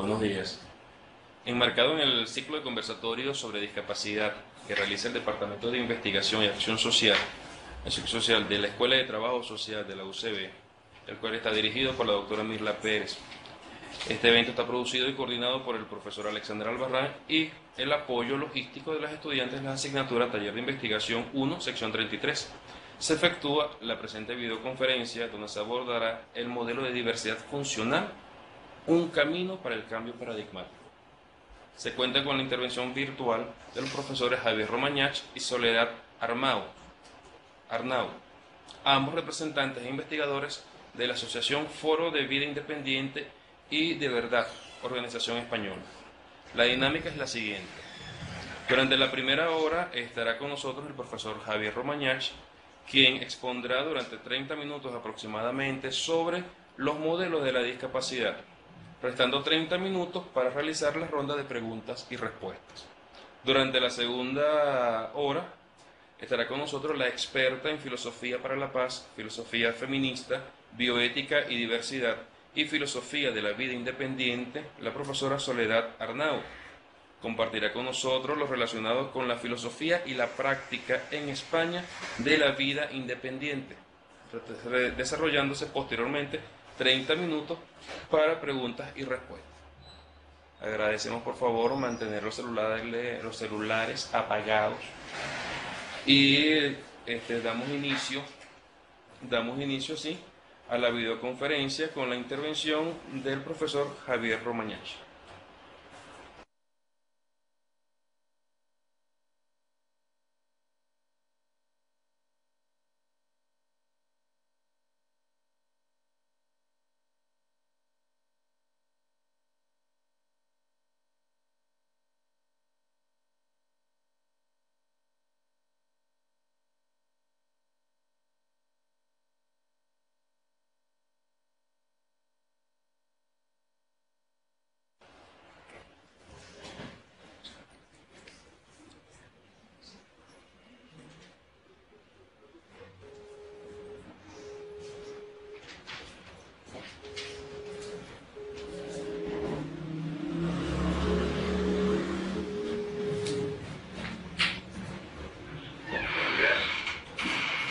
buenos días. Enmarcado en el ciclo de conversatorios sobre discapacidad que realiza el Departamento de Investigación y Acción Social, Acción Social de la Escuela de Trabajo Social de la UCB, el cual está dirigido por la doctora Mirla Pérez. Este evento está producido y coordinado por el profesor Alexander Albarrán y el apoyo logístico de las estudiantes de la asignatura Taller de Investigación 1, sección 33. Se efectúa la presente videoconferencia donde se abordará el modelo de diversidad funcional, un camino para el cambio paradigmático. Se cuenta con la intervención virtual de los profesores Javier Romañach y Soledad Armau, Arnau, ambos representantes e investigadores de la Asociación Foro de Vida Independiente y de Verdad, organización española. La dinámica es la siguiente. Durante la primera hora estará con nosotros el profesor Javier Romañach, quien expondrá durante 30 minutos aproximadamente sobre los modelos de la discapacidad, restando 30 minutos para realizar la ronda de preguntas y respuestas. Durante la segunda hora estará con nosotros la experta en filosofía para la paz, filosofía feminista, bioética y diversidad y filosofía de la vida independiente, la profesora Soledad Arnau. Compartirá con nosotros los relacionados con la filosofía y la práctica en España de la vida independiente, desarrollándose posteriormente 30 minutos para preguntas y respuestas. Agradecemos por favor mantener los celulares, apagados y este, damos inicio, damos inicio sí a la videoconferencia con la intervención del profesor Javier Romañach.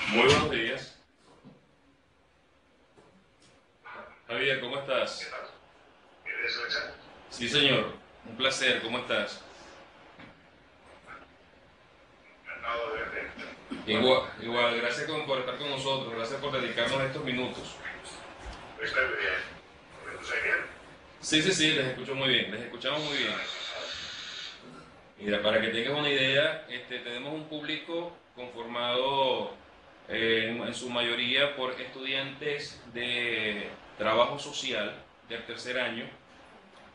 Muy buenos días. Javier, ¿cómo estás? Sí, señor. Un placer. ¿Cómo estás? Igual, igual. Gracias con- por estar con nosotros. Gracias por dedicarnos estos minutos. Sí, sí, sí. Les escucho muy bien. Les escuchamos muy bien. Mira, para que tengas una idea, este, tenemos un público conformado eh, en, su mayoría por estudiantes de trabajo social del tercer año.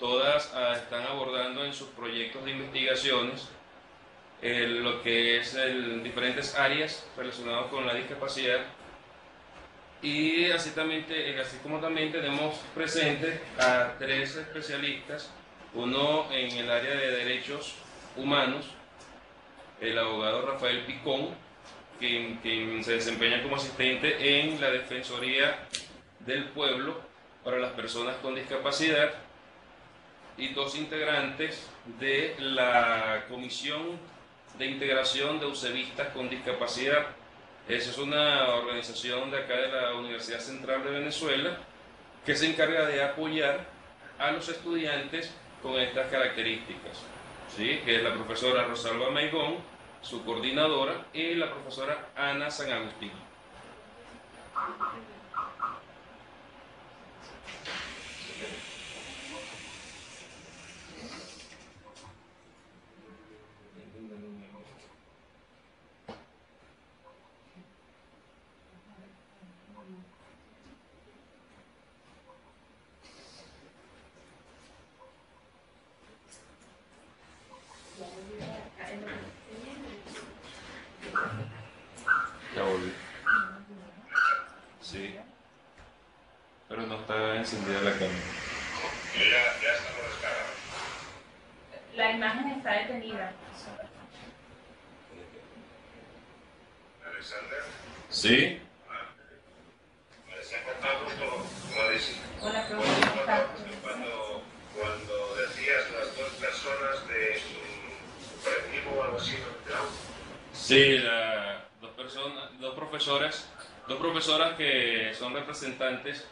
Todas ah, están abordando en sus proyectos de investigaciones eh, lo que es el, diferentes áreas relacionadas con la discapacidad. Y así, también, eh, así como también tenemos presentes a tres especialistas, uno en el área de derechos humanos, el abogado Rafael Picón, quien, quien se desempeña como asistente en la Defensoría del Pueblo para las personas con discapacidad, y dos integrantes de la Comisión de Integración de Usevistas con Discapacidad. Esa es una organización de acá de la Universidad Central de Venezuela que se encarga de apoyar a los estudiantes con estas características. ¿sí? Que es la profesora Rosalba Maigón, su coordinadora, y la profesora Ana San Agustín. Ya volví. Sí. Pero no está encendida la cámara. La imagen está detenida. ¿Sí? Hola, profe, ¿cómo está? Cuando, cuando algo así, ¿no? Sí, la, dos personas, dos profesoras, dos profesoras que son representantes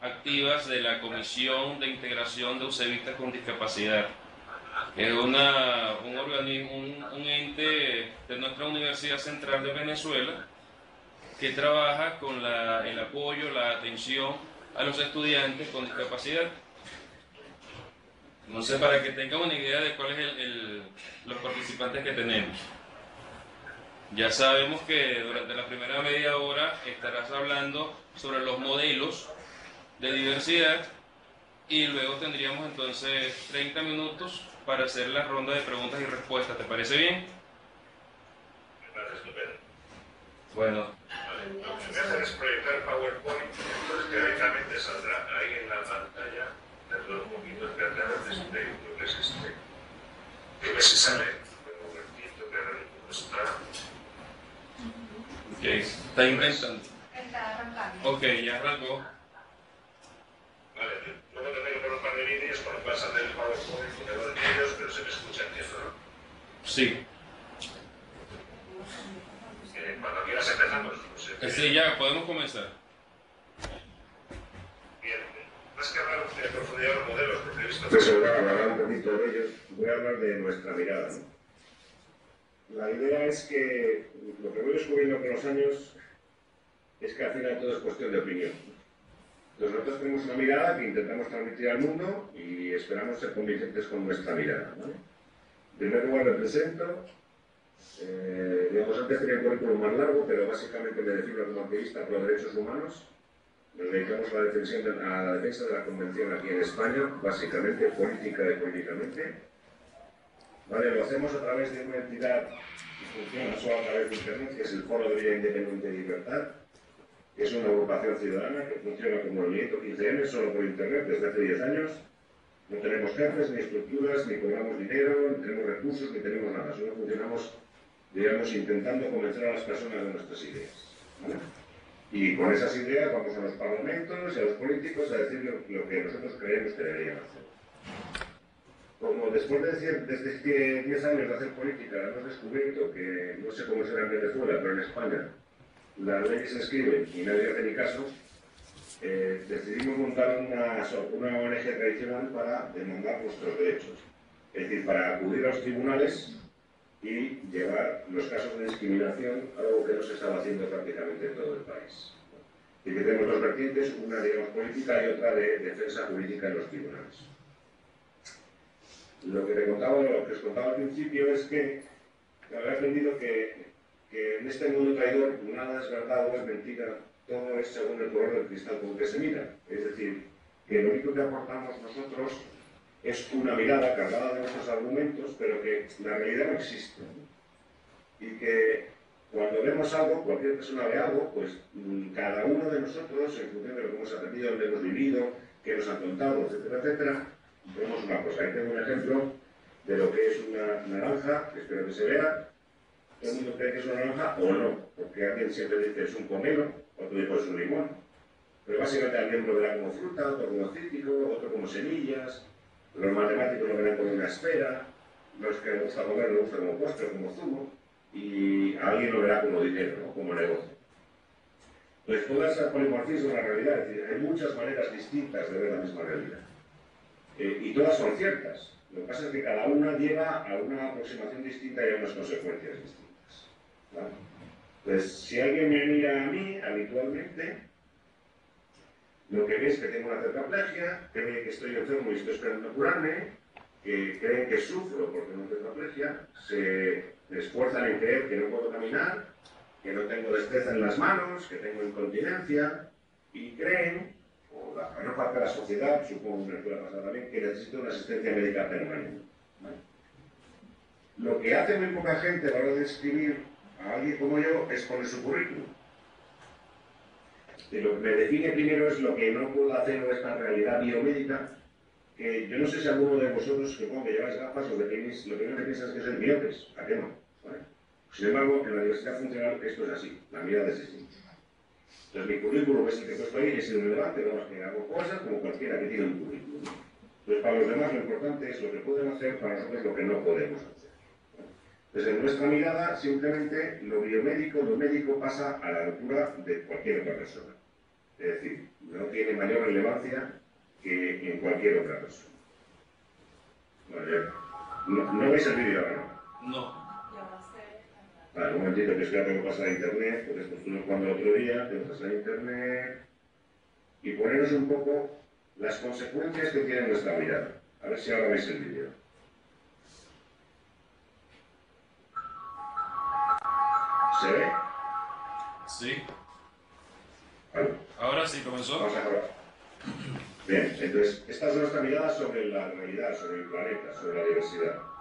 activas de la Comisión de Integración de Usevistas con Discapacidad. Es una, un, organismo, un, ente de nuestra Universidad Central de Venezuela que trabaja con el apoyo, la atención a los estudiantes con discapacidad. Sé, para que tengan una idea de cuáles son los participantes que tenemos. Ya sabemos que durante la primera media hora estarás hablando sobre los modelos de diversidad y luego tendríamos entonces 30 minutos para hacer la ronda de preguntas y respuestas. ¿Te parece bien? Me parece estupendo. Bueno. Lo que me hacen es proyectar PowerPoint, entonces teóricamente saldrá ahí en la pantalla, dentro de un poquito, a te lo que es este. Que ver si sale. Un momentito, que ahora mismo está. ok. Está intentando. Está arrancando. Ok, ya arrancó. Vale, luego tendré que poner un par de vídeos para pasar del PowerPoint y de los vídeos, pero se me escucha, entiendo, ¿no? Sí. Eh, cuando quieras empezamos. Eh, Sí, ya podemos comenzar. Bien. Más que hablar de profundidad de los modelos, porque he visto Pues se va a hablar un poquito de ellos. Voy a hablar de nuestra mirada. ¿no? La idea es que lo que voy descubriendo con los años es que al final todo es cuestión de opinión. Nosotros tenemos una mirada que intentamos transmitir al mundo y esperamos ser convincentes con nuestra mirada. En primer lugar me presento. Eh, digamos, antes tenía un currículum más largo, pero básicamente me defino como activista por los derechos humanos. Nos dedicamos a la, defensa de, a la defensa de la Convención aquí en España, básicamente política y políticamente. Lo hacemos a través de una entidad que funciona solo a través de Internet, que es el Foro de Vida Independiente y Libertad, que es una agrupación ciudadana que funciona como movimiento 15M solo por Internet desde hace 10 años. No tenemos jefes, ni estructuras, ni cobramos dinero, ni tenemos recursos, ni tenemos nada. Solo funcionamos, digamos, intentando convencer a las personas de nuestras ideas. Y con esas ideas vamos a los parlamentos y a los políticos a decir lo, lo que nosotros creemos que deberían hacer. Como después de decir, desde que 10 años de hacer política hemos descubierto que, no sé cómo será en Venezuela, pero en España, las leyes se escriben y nadie hace ni caso, eh, decidimos montar una, una ONG tradicional para demandar nuestros derechos. Es decir, para acudir a los tribunales y llevar los casos de discriminación, algo que no se estaba haciendo prácticamente en todo el país. Y que tenemos dos vertientes, una digamos política y otra de defensa jurídica en los tribunales. Lo que, te contaba, lo que os contaba al principio es que he aprendido que, que en este mundo traidor nada es verdad o es mentira, todo es según el color del cristal con que se mira. Es decir, que lo único que aportamos nosotros es una mirada cargada de nuestros argumentos, pero que la realidad no existe. Y que cuando vemos algo, cualquier persona ve algo, pues mm, cada uno de nosotros, en función de lo que hemos aprendido, donde hemos vivido, qué nos han contado, etcétera, etcétera, vemos una cosa. Ahí tengo un ejemplo de lo que es una naranja, que espero que se vea. Todo el mundo cree que es una naranja o no, porque alguien siempre dice es un pomelo, otro dice es un limón. Pero básicamente alguien lo verá como fruta, otro como cítrico, otro como semillas. Los matemáticos lo verán como una esfera, los que les gusta comer lo gustan como postre, como zumo, y alguien lo verá como dinero, ¿no? como negocio. Pues toda esa polimorfismo es la realidad, es decir, hay muchas maneras distintas de ver la misma realidad. Eh, y todas son ciertas. Lo que pasa es que cada una lleva a una aproximación distinta y a unas consecuencias distintas. ¿vale? Pues si alguien me mira a mí habitualmente, lo que ve es que tengo una tetraplegia, cree que estoy enfermo y estoy esperando curarme, que creen que sufro porque tengo tetraplegia, se esfuerzan en creer que no puedo caminar, que no tengo destreza en las manos, que tengo incontinencia, y creen, o la mayor parte de la sociedad, supongo que me puede pasar también, que necesito una asistencia médica permanente. Lo que hace muy poca gente a la hora de escribir a alguien como yo es poner su currículum. Y lo que me define primero es lo que no puedo hacer o esta realidad biomédica, que yo no sé si alguno de vosotros, que lleváis gafas, lo que, tenéis, lo que piensas es que sois miopes, ¿a qué no? Sin embargo, en la diversidad funcional esto es así, la mirada es distinta. Entonces mi currículum es que puesto ahí, es irrelevante, vamos, que hago cosas como cualquiera que tiene un currículum. Entonces para los demás lo importante es lo que pueden hacer, para nosotros lo que no podemos hacer. Desde nuestra mirada, simplemente lo biomédico, lo médico pasa a la altura de cualquier otra persona. Es decir, no tiene mayor relevancia que en cualquier otra persona. no, no veis el ahora, ¿no? Vale, un momentito que es que tengo que pasar a internet, porque esto estuve jugando el otro día, tengo pasar a internet y poneros un poco las consecuencias que tiene nuestra vida. A ver si ahora veis el vídeo. ¿Se ve? Sí. Vale. Ahora sí comenzó. Vamos a acabar. Bien, entonces, esta es nuestra mirada sobre la realidad, sobre el planeta, sobre la diversidad.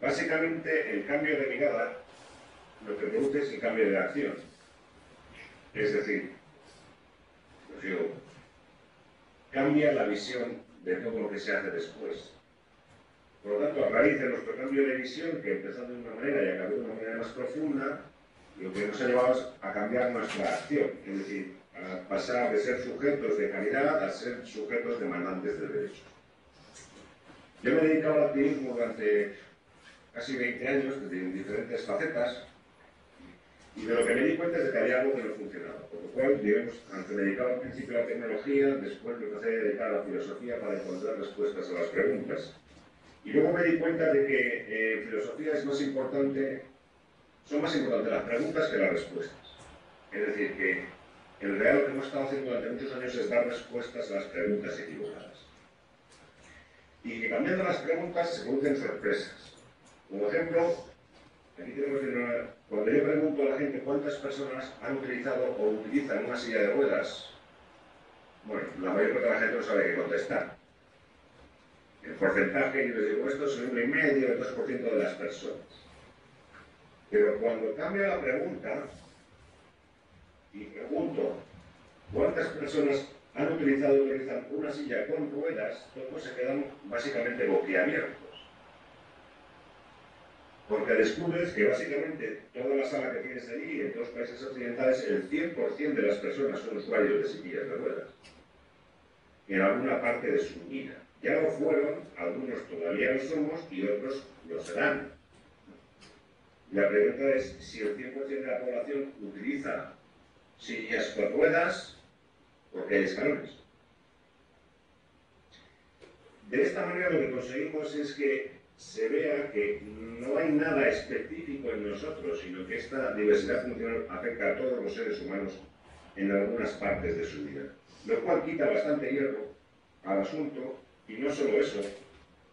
Básicamente, el cambio de mirada lo que produce es el cambio de acción. Es decir, pues cambia la visión de todo lo que se hace después. Por lo tanto, a raíz de nuestro cambio de visión, que empezó de una manera y acabó de una manera más profunda, lo que nos ha llevado es a cambiar nuestra acción, es decir, a pasar de ser sujetos de calidad a ser sujetos demandantes de derechos. Yo me he dedicado al activismo durante casi 20 años, en diferentes facetas, y de lo que me di cuenta es de que había algo que no funcionaba. Por lo cual, digamos, aunque me dedicaba al principio a la tecnología, después me empecé a dedicar a la filosofía para encontrar respuestas a las preguntas. Y luego me di cuenta de que eh, filosofía es más importante, son más importantes las preguntas que las respuestas. Es decir, que en realidad lo que hemos estado haciendo durante muchos años es dar respuestas a las preguntas equivocadas. Y que cambiando las preguntas se producen sorpresas. Como ejemplo, aquí tenemos una, cuando yo pregunto a la gente cuántas personas han utilizado o utilizan una silla de ruedas, bueno, la mayor parte de la gente no sabe qué contestar. El porcentaje, yo les digo, esto es el 1,5, el 2% de las personas. Pero cuando cambia la pregunta y pregunto cuántas personas han utilizado o utilizan una silla con ruedas, todos se quedan básicamente boquiabiertos. Porque descubres que básicamente toda la sala que tienes allí, en los países occidentales, el 100% de las personas son usuarios de sillas de ruedas. En alguna parte de su vida. Ya lo fueron, algunos todavía lo somos y otros lo serán. La pregunta es si el 100% de la población utiliza sillas con ruedas, porque hay escalones. De esta manera lo que conseguimos es que se vea que no hay nada específico en nosotros, sino que esta diversidad funcional afecta a todos los seres humanos en algunas partes de su vida. Lo cual quita bastante hierro al asunto y no solo eso,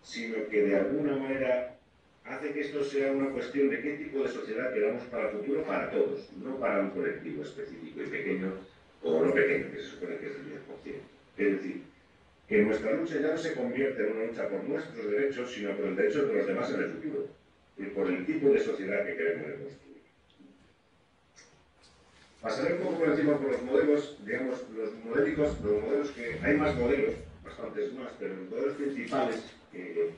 sino que de alguna manera hace que esto sea una cuestión de qué tipo de sociedad queramos para el futuro para todos, no para un colectivo específico y pequeño o no pequeño, que se supone que es el 10%. Es decir, que nuestra lucha ya no se convierte en una lucha por nuestros derechos, sino por el derecho de los demás en el futuro y por el tipo de sociedad que queremos construir. Pasaré un poco por encima por los modelos, digamos, los modélicos, los modelos que hay más modelos, bastantes más, pero los modelos principales que,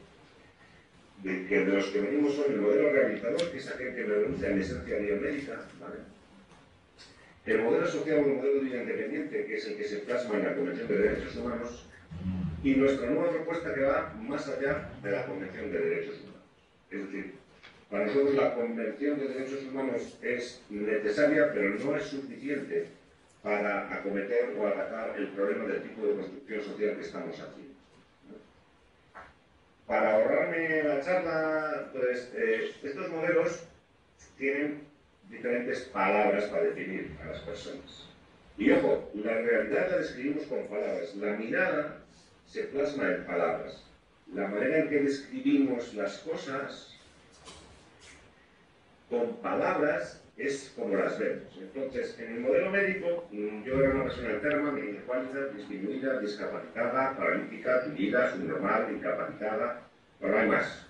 de, los que venimos son el modelo realizador, que es aquel que renuncia la esencia biomédica, ¿vale? El modelo social o el modelo de vida independiente, que es el que se plasma en la Convención de Derechos Humanos, y nuestra nueva propuesta que va más allá de la Convención de Derechos Humanos. Es decir, para nosotros la Convención de Derechos Humanos es necesaria, pero no es suficiente para acometer o atacar el problema del tipo de construcción social que estamos haciendo. Para ahorrarme la charla, pues eh, estos modelos tienen diferentes palabras para definir a las personas. Y ojo, la realidad la describimos con palabras. La mirada se plasma en palabras. La manera en que describimos las cosas con palabras es como las vemos. Entonces, en el modelo médico, mm, yo era una persona enferma, minusválida, disminuida, discapacitada, paralítica, tullida, subnormal, incapacitada, pero no hay más.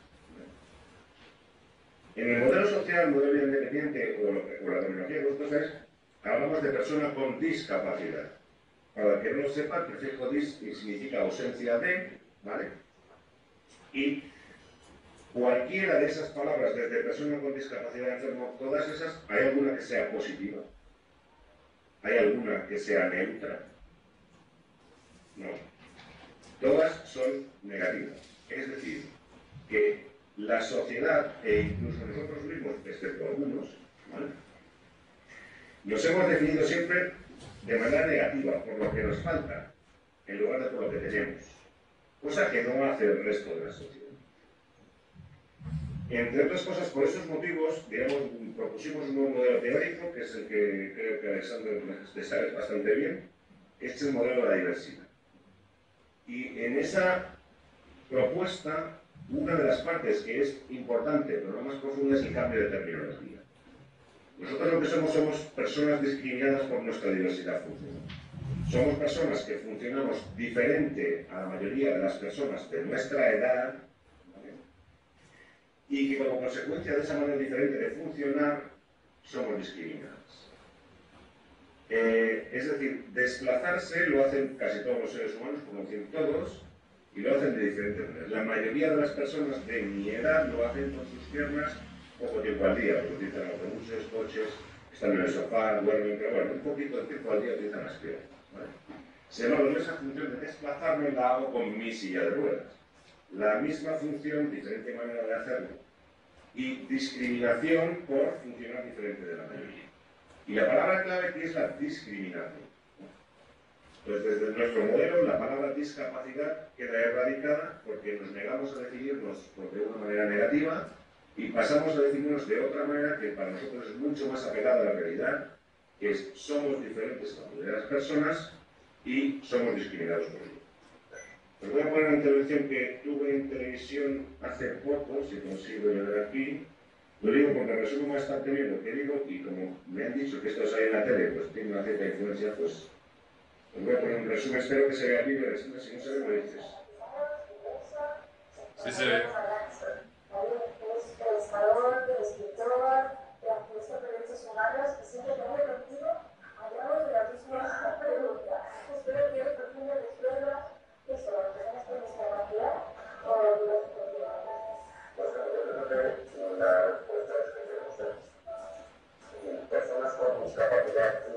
En el modelo social, modelo independiente o, la terminología que vosotros es, hablamos de persona con discapacidad. Para el que no lo sepa, el prefijo dis significa ausencia de, ¿vale? Y cualquiera de esas palabras, desde persona con discapacidad enfermo, todas esas, ¿hay alguna que sea positiva? ¿Hay alguna que sea neutra? No. Todas son negativas. Es decir, que la sociedad e incluso nosotros mismos, excepto algunos, ¿vale? nos hemos definido siempre de manera negativa por lo que nos falta, en lugar de por lo que tenemos, cosa que no hace el resto de la sociedad. Entre otras cosas, por esos motivos, digamos, propusimos un nuevo modelo teórico, que es el que creo que Alexander le sabe bastante bien, este es el modelo de la diversidad. Y en esa propuesta, una de las partes que es importante, pero no más profunda, es el cambio de terminología. Nosotros lo que somos somos personas discriminadas por nuestra diversidad funcional. Somos personas que funcionamos diferente a la mayoría de las personas de nuestra edad y que como consecuencia de esa manera diferente de funcionar somos discriminados. Eh, es decir, desplazarse lo hacen casi todos los seres humanos, como decir todos, y lo hacen de diferentes maneras. La mayoría de las personas de mi edad lo hacen con sus piernas poco tiempo al día, porque utilizan autobuses, coches, están en el sofá, duermen, pero bueno, un poquito de tiempo al día utilizan las piernas. ¿vale? Sin embargo, esa función de desplazarme la hago con mi silla de ruedas. La misma función, diferente manera de hacerlo. Y discriminación por funcionar diferente de la mayoría. Y la palabra clave aquí es la discriminación. Pues desde nuestro modelo la palabra discapacidad queda erradicada porque nos negamos a definirnos de una manera negativa y pasamos a definirnos de otra manera que para nosotros es mucho más apegada a la realidad, que es somos diferentes a la las personas y somos discriminados por ello. Os voy a poner una intervención que tuve en televisión hace poco, si consigo llegar aquí. Lo digo porque resumo bastante bien lo que digo y como me han dicho que esto sale en la tele, pues tiene una cierta influencia, pues os voy a poner un resumen, espero que se vea bien, si no se ve, me dices. Sí se ve. Pensador, escritor, de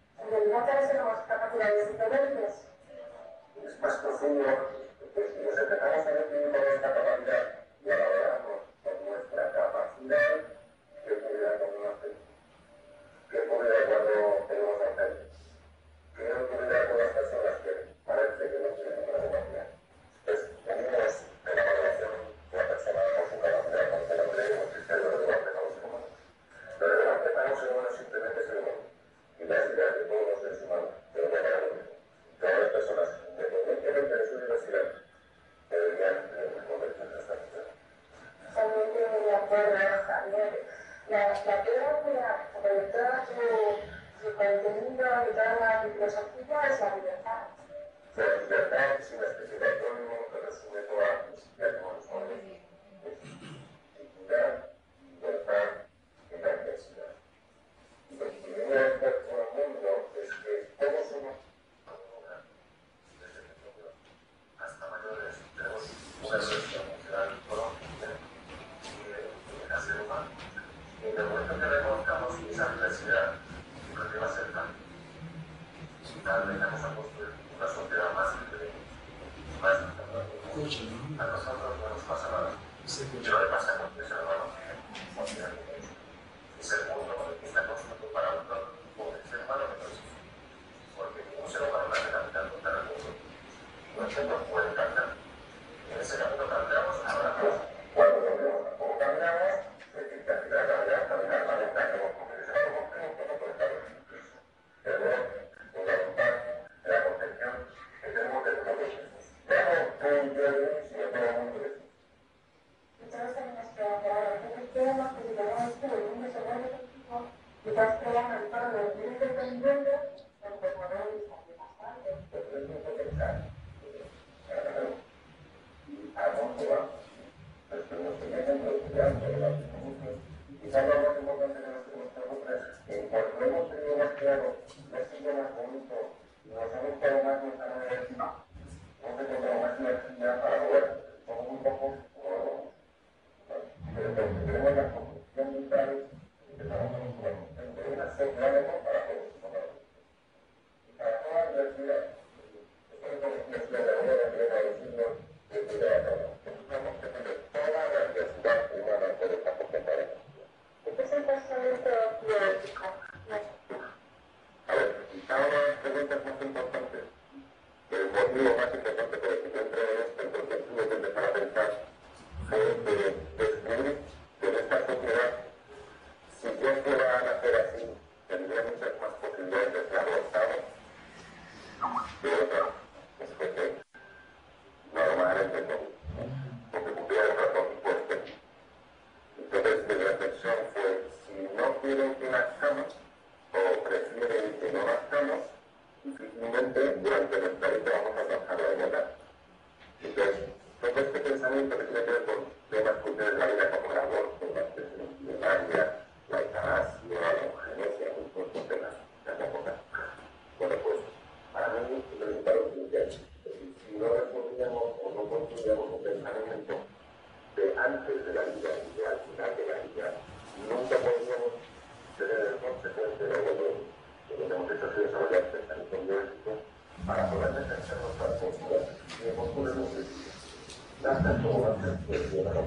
En todos tenemos capacidades diferentes. Es más profundo, porque si nos empezamos a definir con nuestra capacidad y a valorarnos por nuestra capacidad, ¿qué ocurrirá cuando no hacemos? ¿Qué ocurrirá cuando tenemos hacer? ¿Qué ocurrirá con las personas que parece que no tienen ninguna capacidad? Pues tenemos en la valoración la persona con su capacidad, con la que leemos el criterio de debate con los humanos. Pero el debate con los humanos simplemente es el humano. Y las ideas de todos los seres humanos, de una manera única. Todas las personas, independientemente de su diversidad, deberían convertirse en esta sociedad. Totalmente de acuerdo, Javier. La, la terapia, sobre todo su, su contenido y toda la filosofía es la libertad. La libertad es una especie de acrónimo que resume toda la filosofía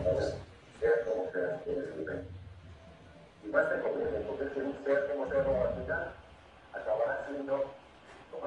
sabía, sea como libre. Y conviene, porque si ser como final, acabará siendo como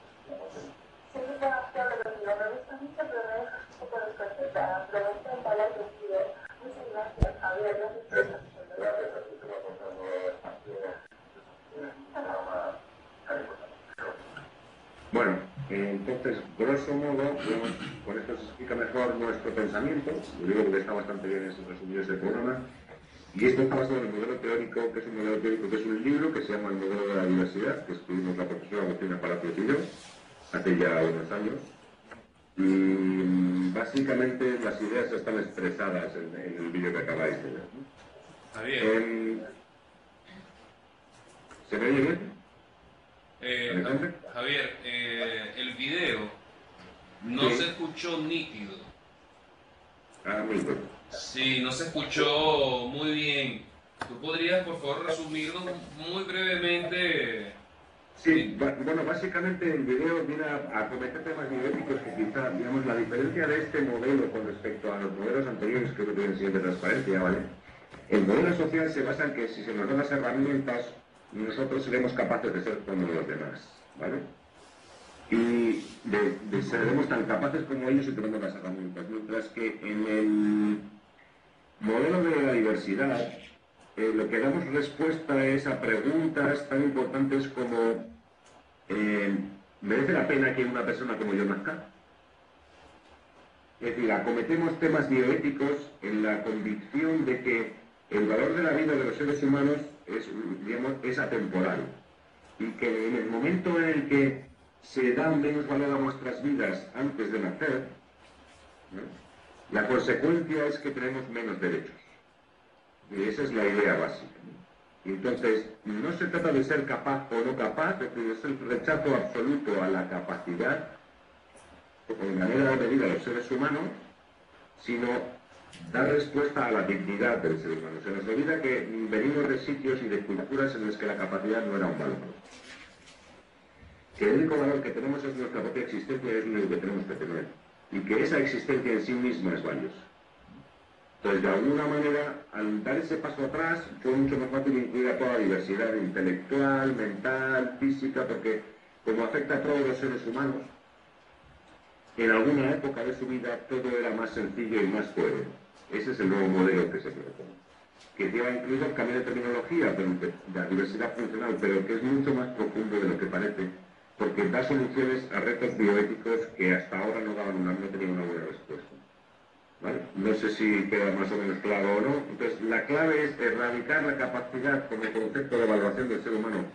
de en. Bueno, entonces, grosso modo, con esto se explica mejor nuestro pensamiento. Yo digo que está bastante bien eso resumido ese programa. Y esto está basado en el modelo teórico, que es un modelo teórico, que es un libro que se llama El modelo de la diversidad, que escribimos la profesora Agustina Palacios y yo, hace ya unos años. Y mm, básicamente las ideas están expresadas en, en el vídeo que acabáis de ver. ¿no? Javier, Em, ¿Se me oye bien? eh. Javier, eh, el video no Sí. se escuchó nítido. Ah, muy bien. Sí, no se escuchó muy bien. ¿Tú podrías, por favor, resumirnos muy brevemente? Sí, bueno, básicamente el video viene a, cometer temas bioéticos que quizá, digamos, la diferencia de este modelo con respecto a los modelos anteriores, que tienen siempre transparencia, ¿vale? El modelo social se basa en que si se nos dan las herramientas, nosotros seremos capaces de ser como los demás, ¿vale? Y de, seremos tan capaces como ellos si tenemos las herramientas. Mientras que en el modelo de la diversidad, eh, lo que damos respuesta es a preguntas tan importantes como eh, ¿merece la pena que una persona como yo nazca? Es decir, acometemos temas bioéticos en la convicción de que el valor de la vida de los seres humanos es, atemporal y que en el momento en el que se da menos valor a nuestras vidas antes de nacer, la consecuencia es que tenemos menos derechos. Y esa es la idea básica. Entonces, no se trata de ser capaz o no capaz, es el rechazo absoluto a la capacidad o de manera de medir a los seres humanos, sino dar respuesta a la dignidad del ser humano. Se nos olvida que venimos de sitios y de culturas en los que la capacidad no era un valor. Que el único valor que tenemos es nuestra propia existencia es lo que tenemos que tener. Y que esa existencia en sí misma es valiosa. Entonces, de alguna manera, al dar ese paso atrás, fue mucho más fácil incluir a toda la diversidad intelectual, mental, física, porque como afecta a todos los seres humanos, en alguna época de su vida todo era más sencillo y más coherente. Ese es el nuevo modelo que se propone. Que lleva incluido el cambio de terminología, de la diversidad funcional, pero que es mucho más profundo de lo que parece, porque da soluciones a retos bioéticos que hasta ahora no daban una, no tenían una buena respuesta. No sé si queda más o menos claro o no. Entonces, la clave es erradicar la capacidad como concepto de evaluación del ser humano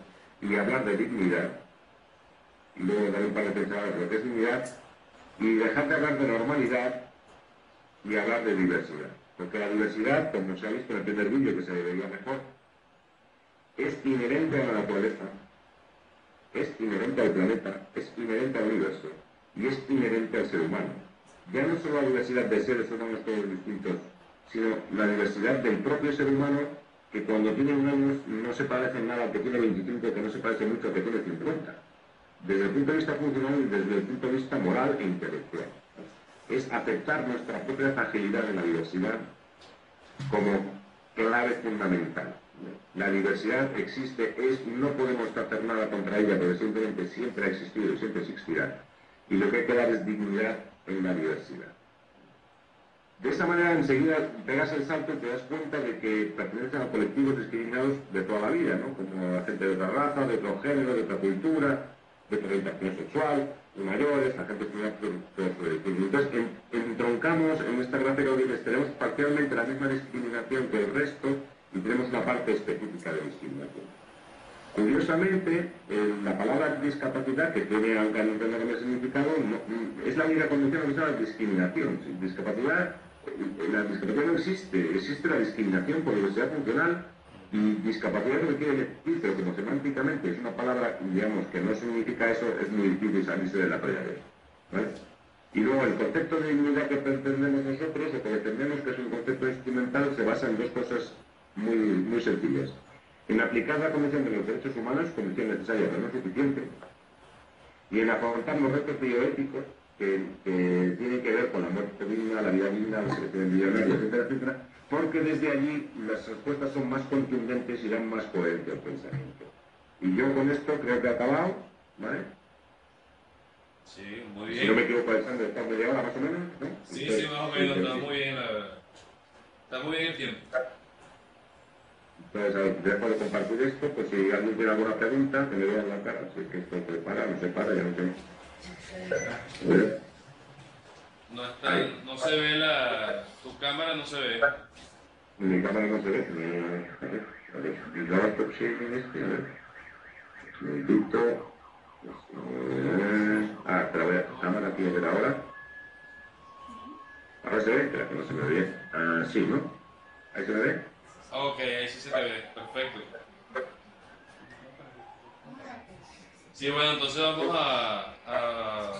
y hablar de dignidad, y luego dar un par de pensadas de lo que es dignidad, y dejar de hablar de normalidad y hablar de diversidad. Porque la diversidad, como se ha visto en el primer vídeo que se veía mejor, es inherente a la naturaleza, es inherente al planeta, es inherente al universo y es inherente al ser humano. Ya no solo la diversidad de seres humanos todos distintos, sino la diversidad del propio ser humano que cuando tiene un año no se parece nada al que tiene 25, que no se parece mucho al que tiene 50 desde el punto de vista funcional y desde el punto de vista moral e intelectual. Es aceptar nuestra propia fragilidad en la diversidad como clave fundamental. La diversidad existe, es, no podemos hacer nada contra ella, pero simplemente siempre ha existido y siempre existirá. Y lo que hay que dar es dignidad en la diversidad. De esa manera enseguida pegas el salto y te das cuenta de que pertenecen a colectivos discriminados de toda la vida, ¿no? Como la gente de otra raza, de otro género, de otra cultura, de orientación sexual, de mayores, la gente que. Entonces, en- entroncamos en esta gráfica donde tenemos parcialmente la misma discriminación que el resto y tenemos una parte específica de discriminación. Curiosamente, eh, la palabra discapacidad, que tiene tenga el significado, mm, es la única condición que se llama discriminación. Discapacidad, eh, la discapacidad no existe, existe la discriminación por diversidad funcional y discapacidad lo que quiere decir, pero como semánticamente es una palabra, digamos, que no significa eso, es muy difícil salirse de la playa ¿vale? Y luego el concepto de dignidad que pretendemos nosotros, o que pretendemos que es un concepto instrumental, se basa en dos cosas muy, muy sencillas. En aplicar la Convención de los Derechos Humanos, condición necesaria pero no suficiente, y en afrontar los retos bioéticos que, que tienen que ver con la muerte digna, la vida digna, la selección embrionaria, etcétera, etcétera, porque desde allí las respuestas son más contundentes y dan más coherencia al pensamiento. Y yo con esto creo que he acabado, ¿vale? Sí, muy Si no me bien. equivoco, Alexander, está media hora más o menos, ¿no? Sí, sí, más o menos, está muy bien, la verdad. Está muy bien el tiempo. Entonces, dejo de compartir esto, pues si alguien tiene alguna pregunta, que me vean la cara, si es que esto se para, no se para, ya no sé. No, está, no se ve la... Tu cámara no se ve. Mi cámara no se ve. A ver, a ver, sí en este, a ver. Un momentito. Eh, Ah, pero voy a cámara aquí a ver ahora. Ahora se ve, espera que no se me ve bien. Ah, sí, ¿no? Ahí se me ve. Ok, ahí sí se te ve. Perfecto. Sí, bueno, entonces vamos a, a,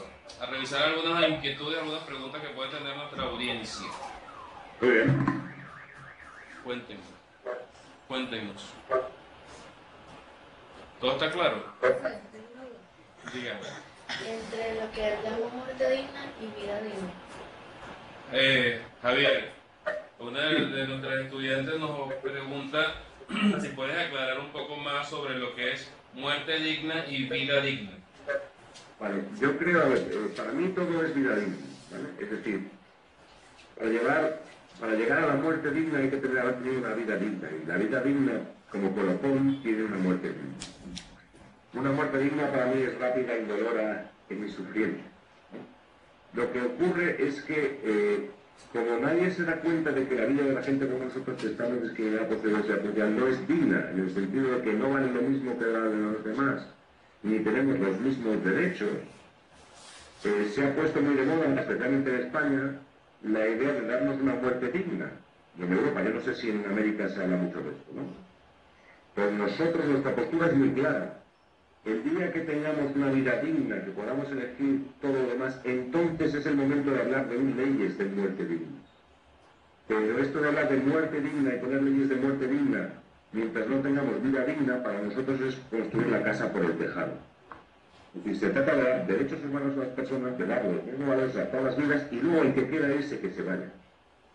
a revisar algunas inquietudes, algunas preguntas que puede tener nuestra audiencia. Muy bien. Cuéntenos. Cuéntenos. ¿Todo está claro? Dígame. Entre lo que llamamos muerte digna y vida digna. Eh, Javier, una de, nuestras estudiantes nos pregunta si puedes aclarar un poco más sobre lo que es muerte digna y vida digna. Vale, yo creo, a ver, eh, para mí todo es vida digna. Es decir, para llegar, a la muerte digna hay que tener, una vida digna, y la vida digna, como colofón, tiene una muerte digna. Una muerte digna para mí es rápida, indolora, sufrimiento. ¿no? Lo que ocurre es que, eh, como nadie se da cuenta de que la vida de la gente como nosotros que estamos discriminados por diversidad social no es digna, en el sentido de que no vale lo mismo que la de los demás, ni tenemos los mismos derechos, eh, se ha puesto muy de moda, especialmente en España, la idea de darnos una muerte digna. En Europa, yo no sé si en América se habla mucho de esto, ¿no? Pero nosotros, nuestra postura es muy clara. El día que tengamos una vida digna, que podamos elegir todo lo demás, entonces es el momento de hablar de leyes de muerte digna. Pero esto de hablar de muerte digna y poner leyes de muerte digna mientras no tengamos vida digna, para nosotros es construir la casa por el tejado. Es decir, se trata de dar derechos humanos a las personas, de darles mismos valores a todas las vidas y luego el que queda ese que se vaya.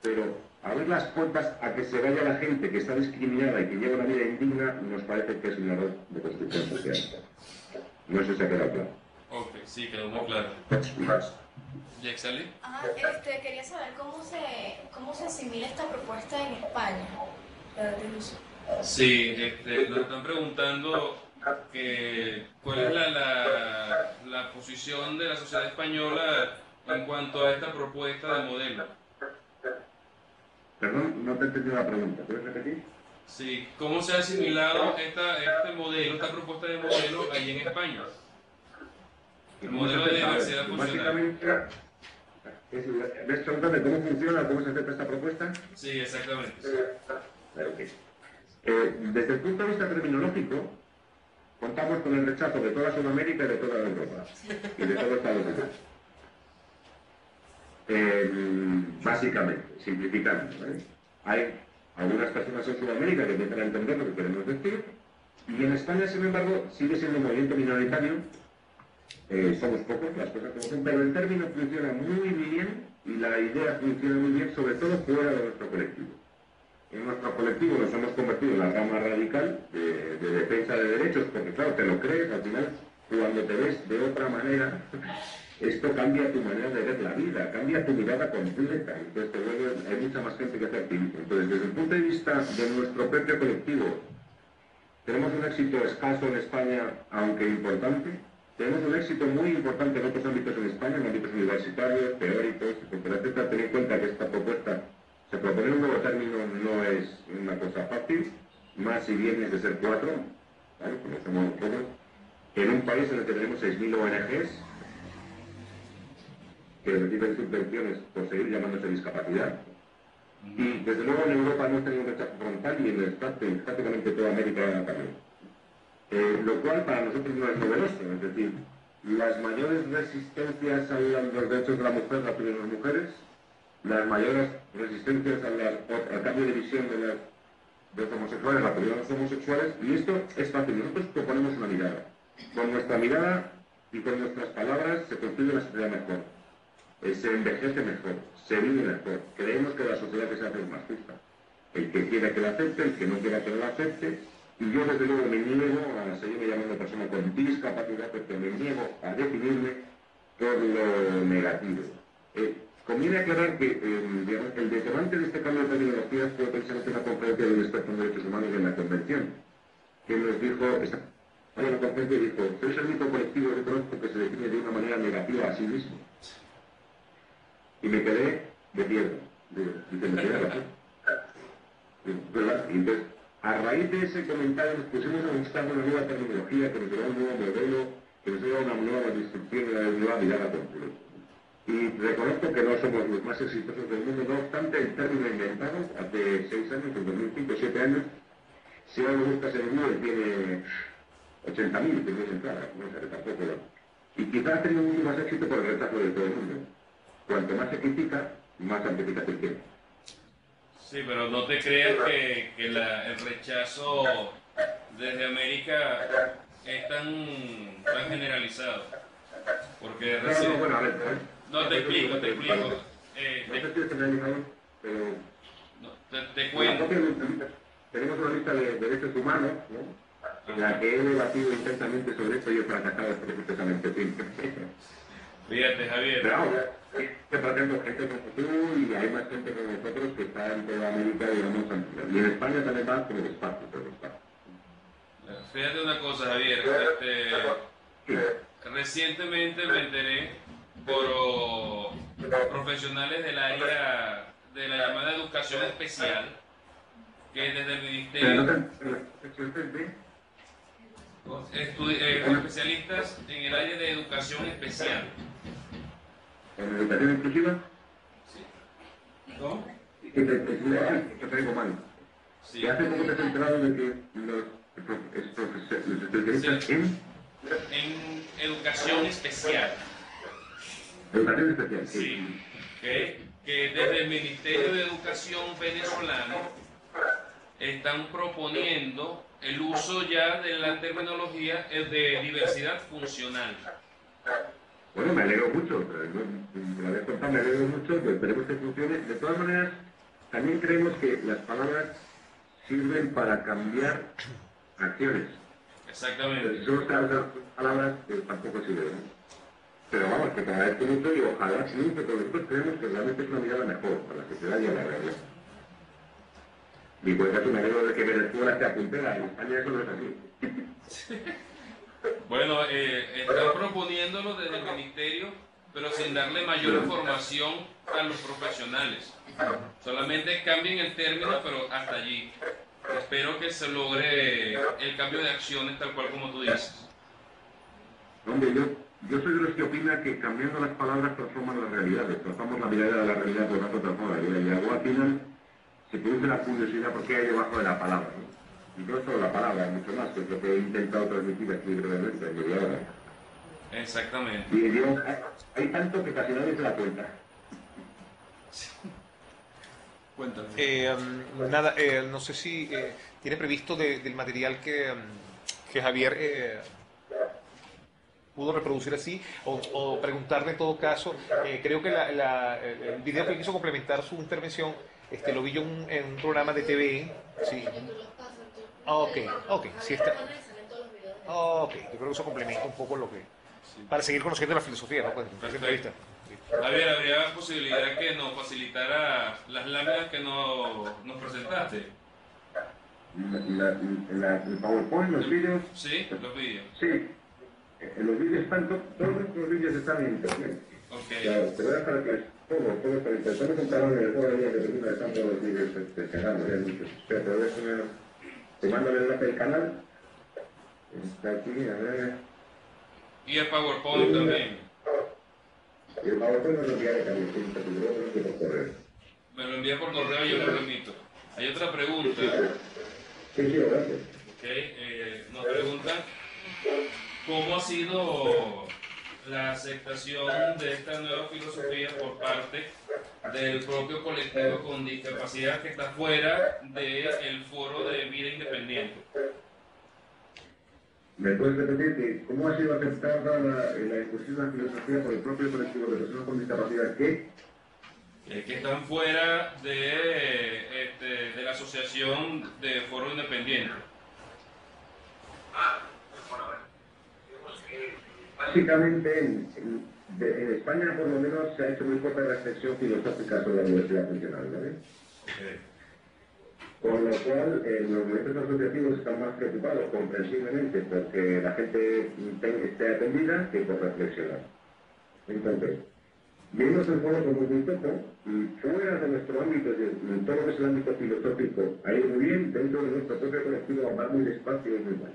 Pero abrir las puertas a que se vaya la gente que está discriminada y que lleva una vida indigna nos parece que es un error de construcción social. No sé si ha quedado claro. Ok, sí, quedó muy claro. Yexali. Ajá, este, quería saber cómo se, cómo se asimila esta propuesta en España. la del uso. Sí, este, nos están preguntando que, cuál es la, la, la posición de la sociedad española en cuanto a esta propuesta de modelo. Perdón, no te he entendido la pregunta. ¿Puedes repetir? Sí, ¿cómo se ha asimilado esta, este modelo, esta propuesta de modelo ahí en España? El ¿Cómo se modelo de diversidad funcional. Básicamente, es- ¿ves preguntando cómo funciona, cómo se acepta esta propuesta? Sí, exactamente. Claro que sí. Eh, desde el punto de vista terminológico, contamos con el rechazo de toda Sudamérica y de toda Europa y de todo Estados Unidos. Eh, básicamente, simplificando. ¿vale? Hay algunas personas en Sudamérica que intentan entender lo que queremos decir y en España, sin embargo, sigue siendo un movimiento minoritario. Eh, somos pocos, las cosas como son, pero el término funciona muy bien y la idea funciona muy bien, sobre todo fuera de nuestro colectivo. En nuestro colectivo nos hemos convertido en la rama radical de defensa de derechos, porque claro, te lo crees, al final, cuando te ves de otra manera, esto cambia tu manera de ver la vida, cambia tu mirada completa. Entonces, te vuelve- hay mucha más gente que hace activismo. Entonces, desde el punto de vista de nuestro propio colectivo, tenemos un éxito escaso en España, aunque importante. Tenemos un éxito muy importante en otros ámbitos en España, en ámbitos universitarios, teóricos, etcétera, etcétera. Ten en cuenta que esta propuesta, se proponer un nuevo término no es una cosa fácil, más si vienes de ser cuatro, ¿vale? como somos todos, en un país en el que tenemos 6.000 ONGs, que reciben subvenciones por seguir llamándose discapacidad. Y desde luego en Europa no tenido un rechazo frontal y en el prácticamente toda América también. Eh, lo cual para nosotros no es novedoso, es decir, las mayores resistencias a los derechos de la mujer las tienen las mujeres, las mayores resistencias a la- al cambio de visión de, las, de los homosexuales las tuvieron los homosexuales, y esto es fácil, nosotros proponemos una mirada. Con nuestra mirada y con nuestras palabras se construye una sociedad mejor. Se envejece mejor, se vive mejor. Creemos que la sociedad se hace es más justa. El que quiera que la acepte, el que no quiera que la acepte. Y yo desde luego me niego a seguirme llamando persona con discapacidad porque me niego a definirme por lo negativo. Eh, conviene aclarar que digamos, el detonante de este cambio de terminología fue precisamente una conferencia de un experto en derechos humanos en la convención, que nos dijo, esta, la conferencia dijo, sois el único colectivo conozco que se define de una manera negativa a sí mismo. Y me quedé de piedra. Digo, Dice, me. Y entonces, a raíz de ese comentario nos pusimos a buscar una nueva terminología que nos llevó a un nuevo modelo, que nos llevó a una nueva distribución y una nueva mirada completa. Y reconozco que no somos los más exitosos del mundo, no obstante, el término inventado hace seis años, en 2005, siete años, si ahora lo buscas en Google, tiene 80.000 primeras entradas, no sé, tampoco. Y quizás ha tenido mucho más éxito por el rechazo de todo el mundo. Cuanto más se critica, más amplificación tiene. Sí, pero no te creas que, que la- el rechazo desde América es tan, tan generalizado. Porque No, recién- no, bueno, a ver. No, te explico, te explico. Eh, No sé si es generalizado, pero no, te- te cuento. tenemos una lista de derechos humanos, ¿no? en la que he debatido intensamente sobre esto y he fracasado precisamente siempre. Fíjate, Javier. Pero vamos, que tratando gente como tú y hay más gente como nosotros que está en toda América, digamos, y en España también más como despacio, pero despacio. Fíjate una cosa, Javier. Este, recientemente me enteré por profesionales del área de la llamada educación especial que desde el Pero ministerio pero, eh, especialistas en el área de educación especial. En educación inclusiva, ¿No? que te, te, te, te traigo mal. Sí. Y hace poco te has enterado de que los, los especialistas Sí. en En educación especial. educación especial. Sí. Que, que desde el Ministerio de Educación venezolano están proponiendo el uso ya de la terminología eh, de diversidad funcional. Bueno, me alegro mucho, pero no- me alegro mucho, que esperemos que funcione. De todas maneras, también creemos que las palabras sirven para cambiar acciones. Pero si Exactamente. solo usan palabras, pues tampoco sirve. ¿no? Pero vamos, que te agradezco mucho y ojalá triunfe, porque nosotros creemos que realmente es una mirada mejor para la sociedad y a la realidad. Y por eso me alegro de que Venezuela esté puntera, en España eso no es así. Bueno, eh, están proponiéndolo desde el Ministerio, pero sin darle mayor información a los profesionales. Solamente cambien el término, pero hasta allí. Espero que se logre el cambio de acciones tal cual como tú dices. Hombre, yo, yo soy de los que opina que cambiando las palabras transforman las realidades, transformamos la mirada de la realidad por tanto transforma la vida. Y luego al final se produce la curiosidad por qué hay debajo de la palabra. ¿no? Y no solo la palabra, mucho más, que es lo que he intentado transmitir aquí brevemente en media hora. Exactamente. Y yo, hay, hay tanto que casi nadie se da cuenta. Cuéntame. Eh, um, nada, eh, no sé si eh, tiene previsto de- del material que, um, que Javier eh, pudo reproducir así, o, o preguntarle en todo caso. eh, creo que la- la- el video que quiso complementar su intervención este, lo vi yo en un programa de TV. Sí. Ah, ok, ok, sí está. Ah, ok, yo creo que eso complementa un poco lo que, para seguir conociendo la filosofía, ¿no? Pues, en esta Perfecto. entrevista. Javier, ¿habría posibilidad que nos facilitara las láminas que no- nos presentaste? La- la- la- el PowerPoint, los vídeos, Sí, los vídeos. sí. Eh, los vídeos están, to- todos nuestros vídeos están en internet. O Ok. sea, te voy a dejar que todo, todo en internet. Compraron en el juego de día que están todos los vídeos descargados, ya muchos. Pero te mando el enlace del canal. Está aquí, a ver. Y el PowerPoint también. Y el PowerPoint nos lo enviaré también, te lo por correo. Me lo envía por correo y yo lo remito. Hay otra pregunta. Sí, sí, gracias. Ok, eh, nos preguntan cómo ha sido la aceptación de esta nueva filosofía por parte del propio colectivo con discapacidad que está fuera del foro de vida independiente. ¿Me puedes repetir cómo ha sido aceptada la, la discusión de la filosofía por el propio colectivo de personas con discapacidad que eh, que están fuera de, este, de la asociación de foro independiente. Básicamente en, en- de- en España por lo menos se ha hecho muy poca reflexión filosófica sobre la universidad funcional, ¿vale? Con lo cual, eh, los movimientos asociativos están más preocupados, comprensiblemente, porque la gente te- esté atendida que por reflexionar. Entonces, vimos el foro como muy poco y fuera de nuestro ámbito, de, en todo lo que es el ámbito filosófico, ha ido muy bien, dentro de nuestro propio colectivo va muy despacio y muy mal.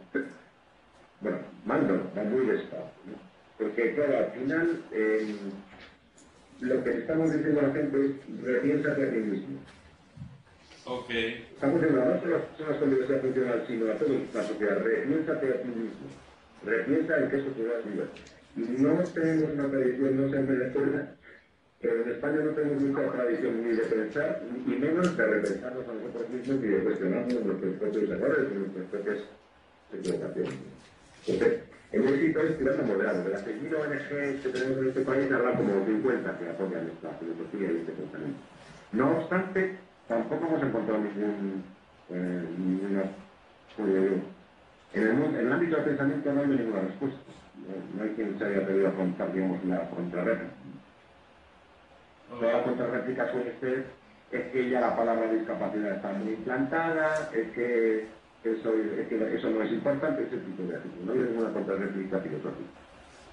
Bueno, mal no, va muy despacio. ¿no? Porque, claro, al final, eh, lo que estamos diciendo a la gente es repiénsate a ti mismo. Ok, Estamos diciendo no solo a las personas con diversidad funcional, sino a toda la sociedad. Repiénsate a ti mismo. Repiensa en qué sociedad vives. Y no tenemos una tradición, no sé en Venezuela, pero en España no tenemos mucha tradición ni de pensar, ni menos de repensarnos a nosotros mismos y de cuestionarnos nuestros propios errores y nuestras propias equivocaciones. Entonces, el éxito es tirando moderado. De las 6.000 ONGs que tenemos en este país, habrá como 50 que apoyan esta filosofía y este pensamiento. No obstante, tampoco hemos encontrado ningún, eh, ninguna, eh, en, el, en ámbito del pensamiento no hay ninguna respuesta. No, no hay quien se haya atrevido a contar, digamos, la contrarréplica. Toda la contrarréplica suele ser es que ya la palabra discapacidad está muy implantada, es que eso, es que eso no es importante, ese tipo de actitud. No hay ninguna contrarréplica filosófica.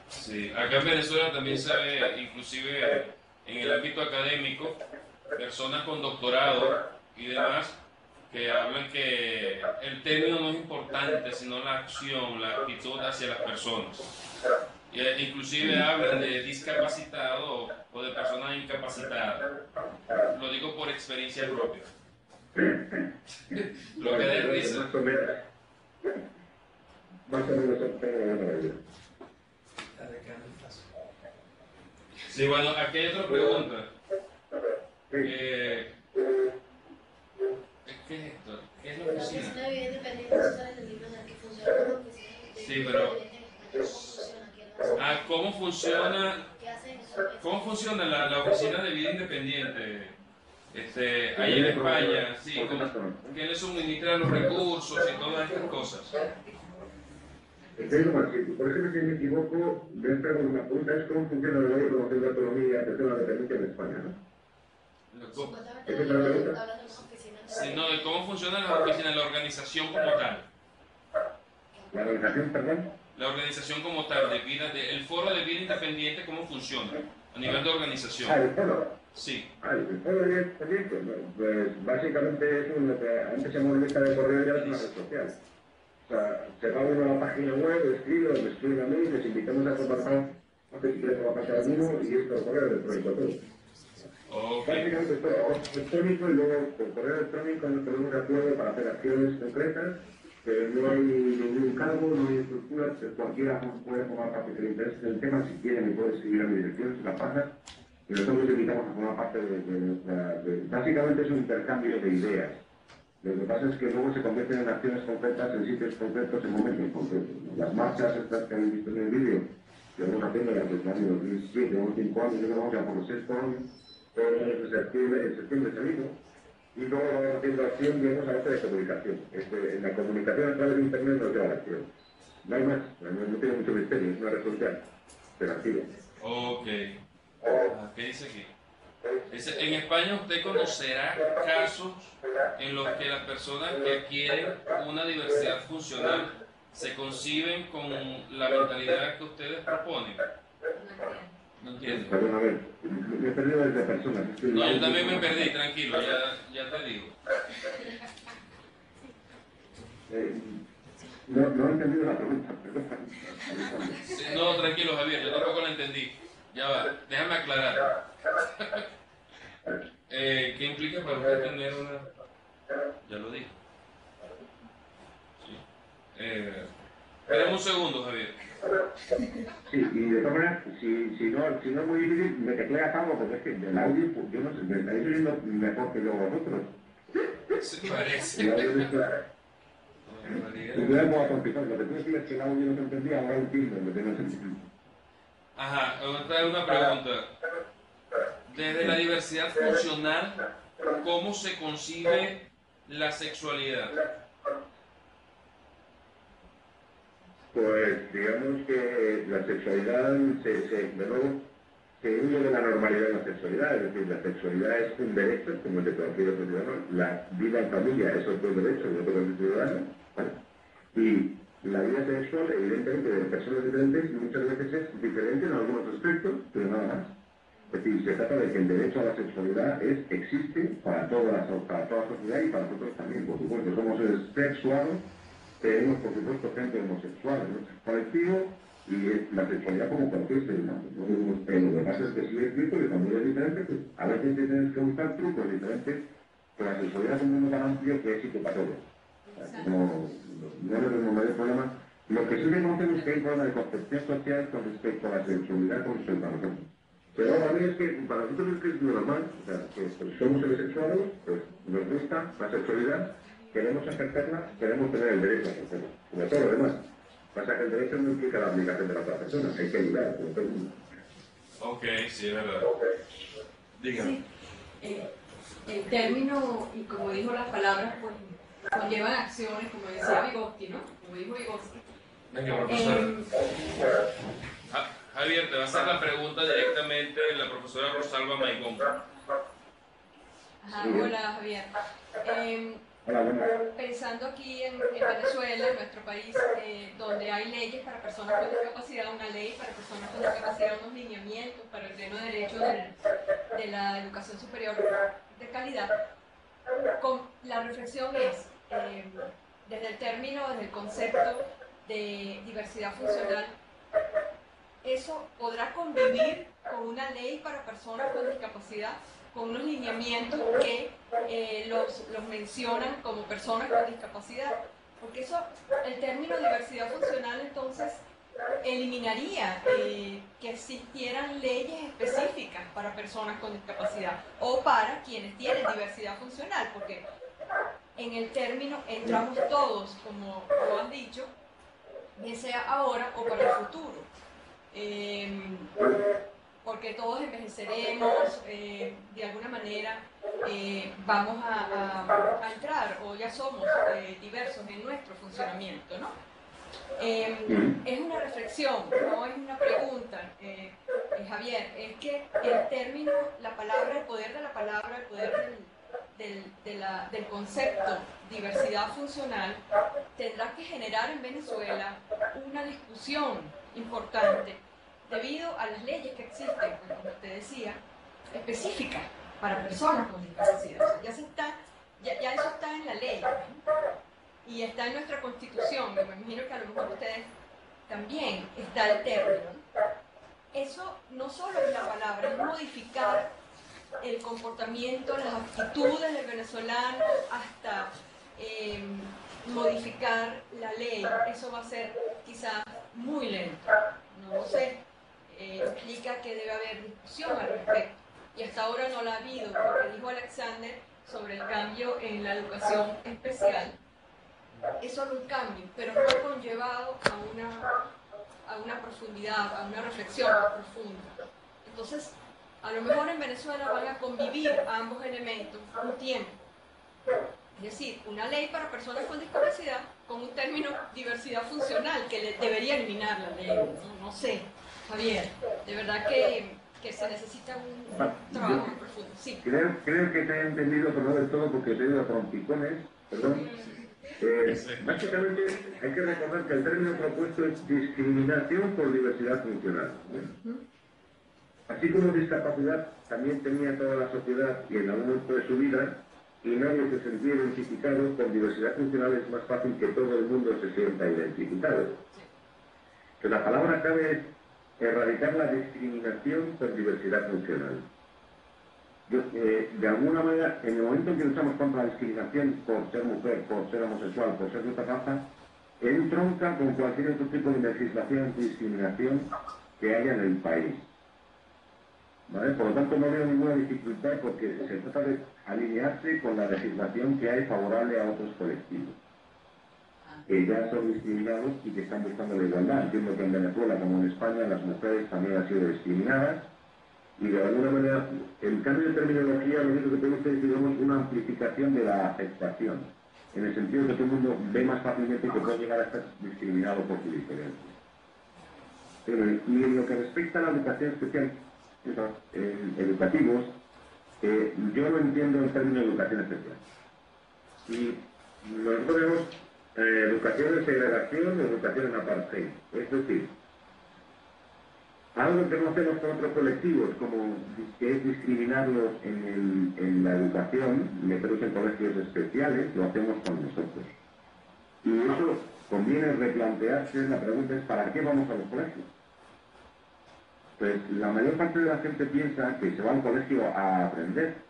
Sí, acá en Venezuela también se ve, inclusive en el ámbito académico, personas con doctorado y demás que hablan que el término no es importante, sino la acción, la actitud hacia las personas. Eh, inclusive hablan de discapacitado o de personas incapacitadas. Lo digo por experiencia propia. Lo que da risa. Más o menos. Más o menos la. Sí, bueno, aquí hay otra pregunta. Eh, ¿Qué es esto? ¿Qué es la La oficina? oficina de vida independiente no sale en el libro en el que funciona como oficina de Sí, vida pero- independiente. ¿Cómo funciona? ¿Qué hacen? Ah, ¿cómo funciona, cómo funciona la, la oficina de vida independiente? Este, ahí en España, sí, ¿cómo- ¿quiénes suministran los recursos y todas estas cosas? Por ejemplo, si me equivoco, me pregunto una pregunta, es cómo funciona la ley de promoción de autonomía y la dependencia en España, ¿no? Supuestamente ¿Esa es la pregunta? de. Sí, no, de cómo funciona la oficina, la organización como tal. La organización, perdón. La organización como tal, de vida, de, el foro de vida independiente, ¿cómo funciona? A nivel de Ah, organización. el foro. Sí, Ah, el foro de pues básicamente es un, lo que antes se llamaba lista de correo y es una red social. O sea, se va uno a la página web, escribe, me escriben a mí, les invitamos a formar parte, no sé si quieres formar parte de uno y esto es correo electrónico todo. ok. Básicamente es todo electrónico y luego por correo electrónico nos ponemos de acuerdo para hacer acciones concretas, pero no hay ningún cargo, no hay estructura, cualquiera puede formar parte que le interese el tema, si quiere me puede escribir a mi dirección, se la pasa, y nosotros invitamos a formar parte de, de nuestra... de- básicamente es un intercambio de ideas. Lo que pasa es que luego se convierten en acciones concretas, en sitios concretos, en momentos concretos. Las marchas estas que habéis visto en el vídeo, que vamos haciendo desde el año 2007, llevamos 5 años, yo creo que vamos a por los 6 años, de septiembre, en septiembre salimos, y luego vamos haciendo acción, digamos, a base de comunicación. Este, en la comunicación a través de Internet nos lleva a la acción. No hay más, no, no tiene mucho misterio, es una red social, pero activa. Ok. Ah, ¿Qué dice aquí? Dice, en España usted conocerá casos en los que las personas que adquieren una diversidad funcional se conciben con la mentalidad que ustedes proponen. No entiendo. Perdón, a ver, me he perdido desde personas. No, yo también me perdí, tranquilo, ya, ya te digo. Eh, no, no he entendido la pregunta. Sí, No, tranquilo, Javier, yo tampoco lo entendí. Ya va, déjame aclarar. Eh, ¿Qué implica para usted tener una...? Ya lo dije. Sí. Eh, un segundo, Javier. Sí, y de todas maneras, si, si, no, si no es muy difícil, me tecleas algo, porque es que el audio, yo no sé, me estáis oyendo mejor que yo vosotros. Se parece. El audio es claro. Yo puedo complicar, lo que tú decías que el audio no se entendía, ahora entiendo, lo que no se entendía. Ajá, otra es una pregunta. Desde la diversidad funcional, ¿cómo se concibe la sexualidad? Pues digamos que la sexualidad se, se, de nuevo, se huye de la normalidad de la sexualidad, es decir, la sexualidad es un derecho, como el de cualquier otro ciudadano, la vida en familia es otro derecho de otro ciudadano, ¿vale? Y la vida sexual, evidentemente, de personas diferentes, muchas veces es diferente en algunos aspectos, pero nada más. Es decir, se trata de que el derecho a la sexualidad es, existe para toda para toda la sociedad y para nosotros también, por supuesto. Somos seres sexuados, tenemos, por supuesto, gente homosexual colectivo y la sexualidad como cualquier ser humano. No pelo. Lo que pasa es que si es cierto que cuando es diferente, pues a veces tienes que buscar trucos diferentes, pero la sexualidad es un mundo tan amplio que es para todos. No, no le tenemos mayor problema. Lo que sí reconocemos es que hay un problema de concepción social con respecto a la sexualidad con respecto a nosotros. Pero a mí es que para nosotros es que es normal, o sea, que pues, somos seres sexuales, pues nos gusta la sexualidad, queremos ejercerla, queremos tener el derecho a ejercerla, como todo lo demás. Pasa que el derecho no implica la obligación de la otra persona, hay que ayudar, como todo el mundo. Ok, sí, es verdad. Dígame. Sí. Eh, el término y como dijo las palabras, pues conllevan acciones, como decía Vygotsky, ¿no? Como dijo Vygotsky. Venga, profesora. Em, Ja- Javier, te va a hacer la pregunta directamente la profesora Rosalba Maigón. ajá, hola Javier. Em, pensando aquí en, en Venezuela, en nuestro país, eh, donde hay leyes para personas con discapacidad, una ley para personas con discapacidad, unos lineamientos para el pleno derecho del- de la educación superior de calidad, con, la reflexión es, eh, desde el término, desde el concepto de diversidad funcional, eso podrá convivir con una ley para personas con discapacidad, con unos lineamientos que eh, los, los mencionan como personas con discapacidad. Porque eso, el término diversidad funcional entonces eliminaría eh, que existieran leyes específicas para personas con discapacidad o para quienes tienen diversidad funcional, porque en el término entramos todos, como lo han dicho, bien sea ahora o para el futuro. Em, porque todos envejeceremos, eh, de alguna manera eh, vamos a, entrar o ya somos eh, diversos en nuestro funcionamiento, ¿no? Em, es una reflexión, no es una pregunta, Javier, es que el término, la palabra, el poder de la palabra, el poder del, del, del concepto diversidad funcional tendrá que generar en Venezuela una discusión importante debido a las leyes que existen, pues, como usted decía, específicas para personas con discapacidad. Ya, está, ya, eso está en la ley y está en nuestra constitución. me imagino que a lo mejor ustedes también está el término. ¿no? Eso no solo es la palabra, es modificar el comportamiento, las actitudes del venezolano hasta eh, modificar la ley. Eso va a ser quizás muy lento. No lo sé. Eh, implica que debe haber discusión al respecto. Y hasta ahora no la ha habido, porque dijo Alexander sobre el cambio en la educación especial. Es solo un cambio, pero no conllevado a una, a una profundidad, a una reflexión profunda. Entonces, a lo mejor en Venezuela van a convivir ambos elementos un tiempo. Es decir, una ley para personas con discapacidad con un término diversidad funcional que le debería eliminar la ley. No, no sé, Javier, de verdad que, que se necesita un Va, trabajo muy profundo. Sí. Creo, creo que te he entendido, pero no del todo, porque te he ido a trompicones, perdón. Eh, básicamente hay que recordar que el término propuesto es discriminación por diversidad funcional. ¿eh? Así como discapacidad también tenía toda la sociedad y en algún momento de su vida, y nadie se sentía identificado, con diversidad funcional es más fácil que todo el mundo se sienta identificado. Que la palabra clave es erradicar la discriminación por diversidad funcional. Eh, de alguna manera, en el momento en que luchamos contra la discriminación por ser mujer, por ser homosexual, por ser de otra raza, entronca con cualquier otro tipo de legislación antidiscriminación que haya en el país. Por lo tanto, no veo ninguna dificultad porque se trata de alinearse con la legislación que hay favorable a otros colectivos que ya son discriminados y que están buscando la igualdad. Entiendo que en Venezuela, como en España, las mujeres también han sido discriminadas y de alguna manera el cambio de terminología lo único que produce es digamos, una amplificación de la aceptación, en el sentido de que todo el mundo ve más fácilmente que puede llegar a estar discriminado por su diferencia. Pero, y en lo que respecta a la educación especial, eh, educativos, eh, yo no entiendo el término educación especial. Y nosotros vemos eh, educación en segregación o educación en apartheid. Es decir, algo que no hacemos con otros colectivos, como que es discriminarlos en, en la educación, meterlos en colegios especiales, lo hacemos con nosotros. Y eso conviene replantearse, la pregunta es, ¿para qué vamos a los colegios? Pues la mayor parte de la gente piensa que se va al colegio a aprender,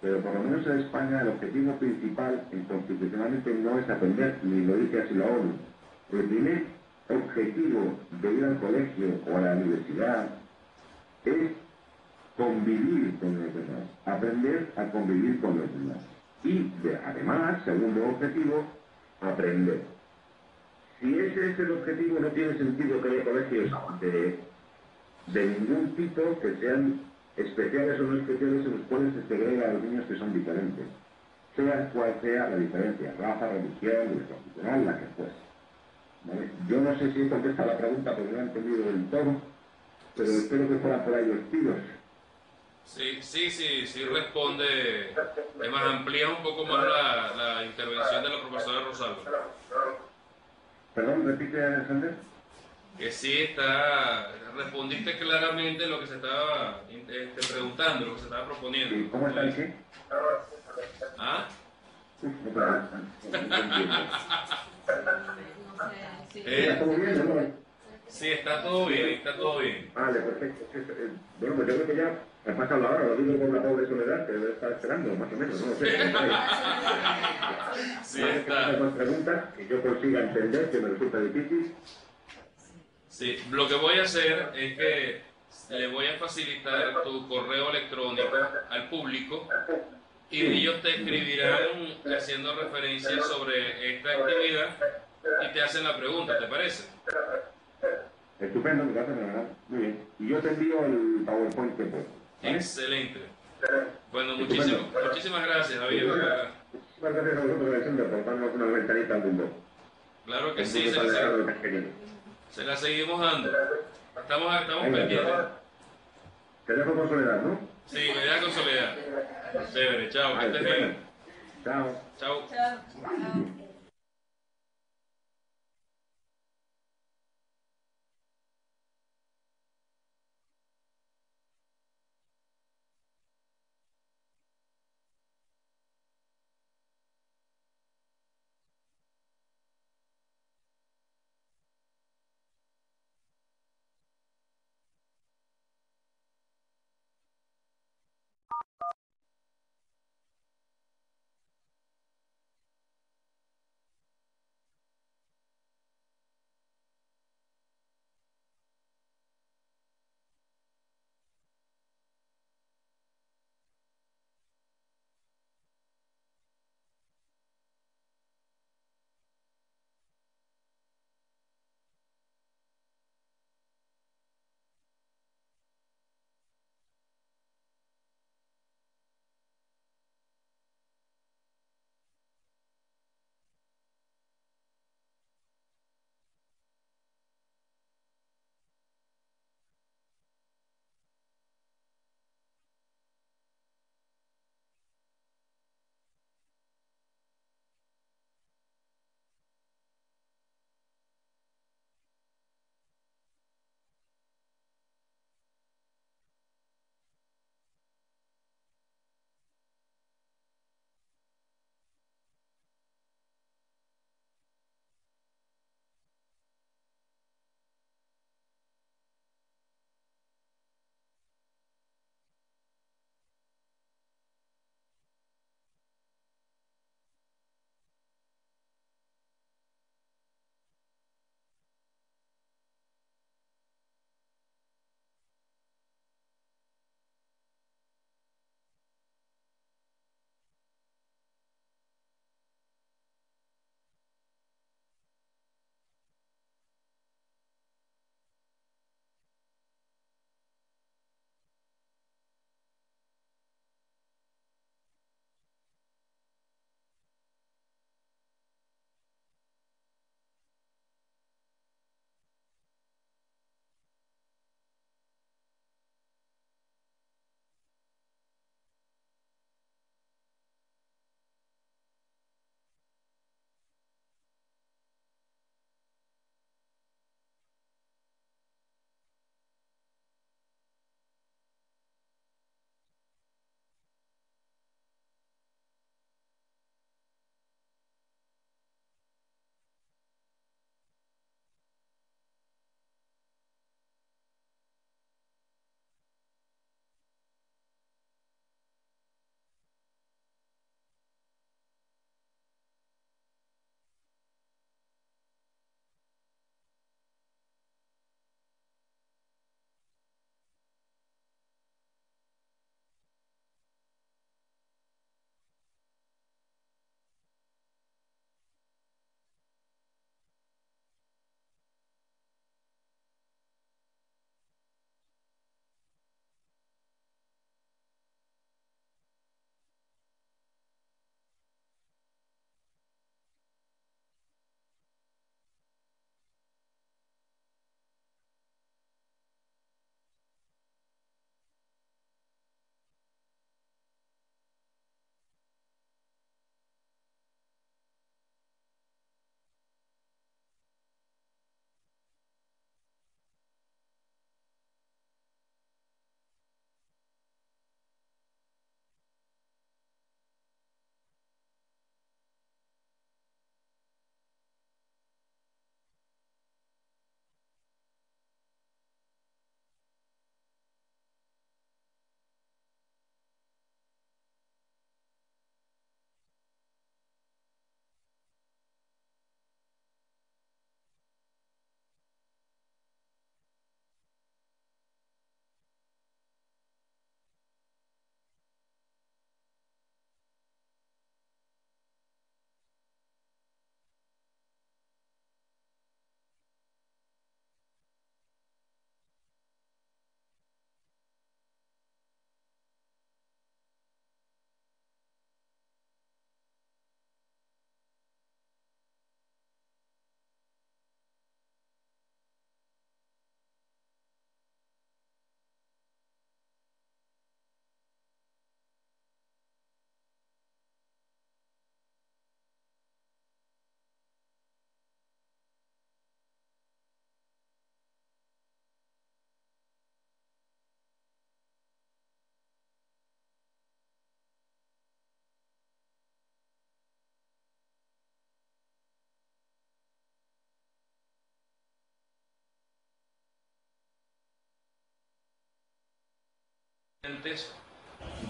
pero por lo menos en España el objetivo principal constitucionalmente no es aprender, ni lo dice así la ONU. El primer objetivo de ir al colegio o a la universidad es convivir con los demás, aprender a convivir con los demás. Y de- además, segundo objetivo, aprender. Si ese es el objetivo, no tiene sentido que haya colegios de, de ningún tipo que sean especiales o no especiales en los cuales se segrega a los niños que son diferentes, sea cual sea la diferencia, raza, religión, constitucional, la que fuese. ¿Vale? Yo no sé si contesta la pregunta porque no he entendido del todo, pero espero que fueran por ahí los tiros. Sí, sí, sí, sí responde, además amplía un poco más la, la intervención de la profesora Rosalba. Perdón, repite, Alexander. Que sí está, respondiste claramente lo que se estaba este, preguntando, lo que se estaba proponiendo. ¿Y ¿Cómo está el qué? ¿Ah? Eh, ¿Está todo bien, no? Sí, está todo bien, está todo bien. Vale, perfecto. Eh, Bueno, pues yo creo que ya me ha pasado la hora, lo digo con la pobre soledad que debe estar esperando, más o menos, no lo sé. Sí, está. más preguntas que yo consiga entender, que me resulta difícil. Sí, lo que voy a hacer es que le voy a facilitar tu correo electrónico al público y ellos te escribirán haciendo referencia sobre esta actividad y te hacen la pregunta, ¿te parece? Estupendo, parece fenomenal. Muy bien. Y yo te envío el PowerPoint que puedo. ¿vale? Excelente. Bueno, muchísimas, muchísimas gracias, Javier. verdad. Muchas gracias a vosotros, por darnos una ventanita al mundo. Claro que sí, muy se la, seguimos dando. Estamos, estamos pendientes. Te dejo con soledad, ¿no? Sí, me da con soledad. Chévere, chao, que estés bien. Chao. Chao. Chao.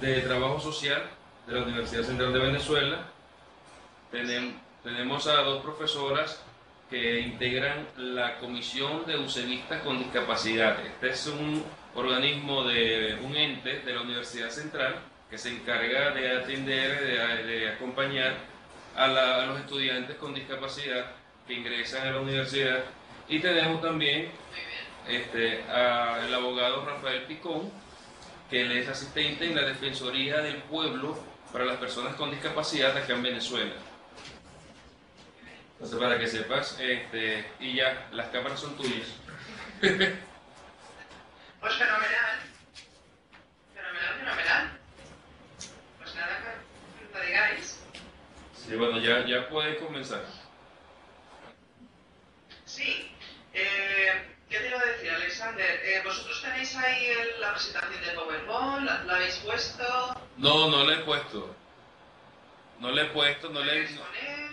De trabajo social de la Universidad Central de Venezuela. Tenem- tenemos a dos profesoras que integran la Comisión de Usevistas con Discapacidad. Este es un organismo de un ente de la Universidad Central que se encarga de atender, de, de acompañar a, la- a los estudiantes con discapacidad que ingresan a la universidad. Y tenemos también este, al abogado Rafael Picón, que él es asistente en la Defensoría del Pueblo para las personas con discapacidad acá en Venezuela. Entonces, para que sepas, este, y ya, las cámaras son tuyas. Pues fenomenal. Fenomenal, fenomenal. Pues nada, que lo digáis. Sí, bueno, ya, ya puedes comenzar. Sí. Eh, ¿Qué te iba a decir, Alexander? Eh, ¿Vosotros tenéis ahí el- la presentación de PowerPoint? ¿La, la habéis puesto? No, no le he puesto. No le he puesto, no le he... ¿Queréis poner?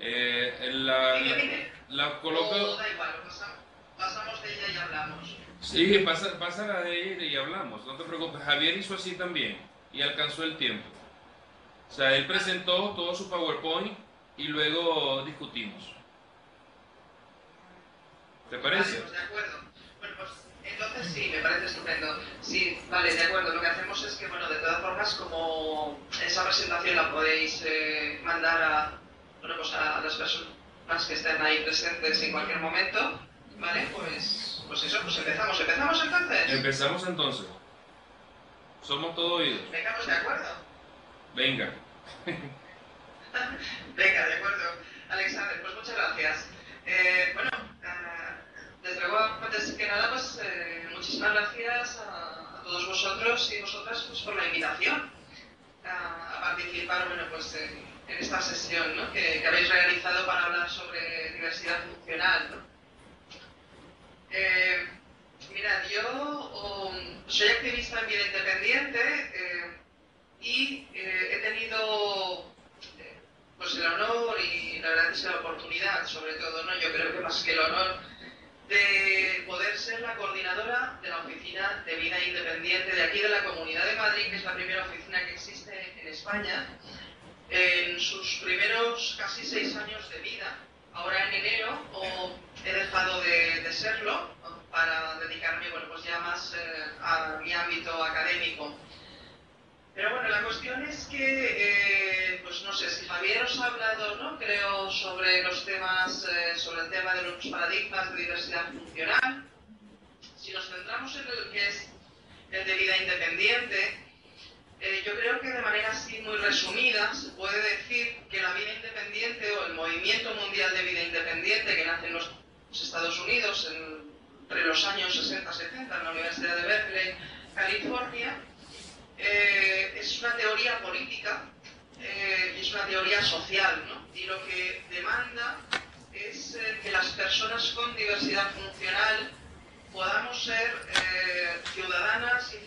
Eh, en la, Dime, dime. la O coloco... da igual, pasamos, pasamos de ella y hablamos. Sí, pasa, pasa la de ella y hablamos, no te preocupes. Javier hizo así también y alcanzó el tiempo. O sea, él presentó todo su PowerPoint y luego discutimos. ¿Te parece? Vale, pues de acuerdo. Bueno, pues entonces sí, me parece estupendo. Sí, vale, de acuerdo. Lo que hacemos es que, bueno, de todas formas, como esa presentación la podéis eh, mandar a, bueno, pues a las personas que estén ahí presentes en cualquier momento, ¿vale? Pues, pues eso, pues empezamos. ¿Empezamos entonces? Empezamos entonces. Somos todo oídos. Vengamos de acuerdo. Venga. Venga, de acuerdo. Alexander, pues muchas gracias. Eh, bueno, desde luego, antes que nada, pues eh, muchísimas gracias a, todos vosotros y vosotras pues, por la invitación a, participar bueno, pues, en, esta sesión ¿no? que, habéis realizado para hablar sobre diversidad funcional. ¿no? Eh, mirad, yo um, soy activista en vida independiente eh, y he tenido pues el honor y la verdad es la oportunidad, sobre todo, ¿no? yo creo que más que el honor, de poder ser la coordinadora de la Oficina de Vida Independiente de aquí de la Comunidad de Madrid, que es la primera oficina que existe en España, en sus primeros casi seis años de vida. Ahora en enero he dejado de, de serlo para dedicarme pues ya más eh, a mi ámbito académico. Pero bueno, la cuestión es que, eh, pues no sé, si Javier os ha hablado, ¿no? Creo, sobre los temas, eh, sobre el tema de los paradigmas de diversidad funcional. Si nos centramos en el que es el de vida independiente, eh, yo creo que de manera así muy resumida se puede decir que la vida independiente o el movimiento mundial de vida independiente que nace en los Estados Unidos en- entre los años 60-70 en la Universidad de Berkeley, California, eh, es una teoría política eh, y es una teoría social, ¿no? Y lo que demanda es eh, que las personas con diversidad funcional podamos ser eh, ciudadanas y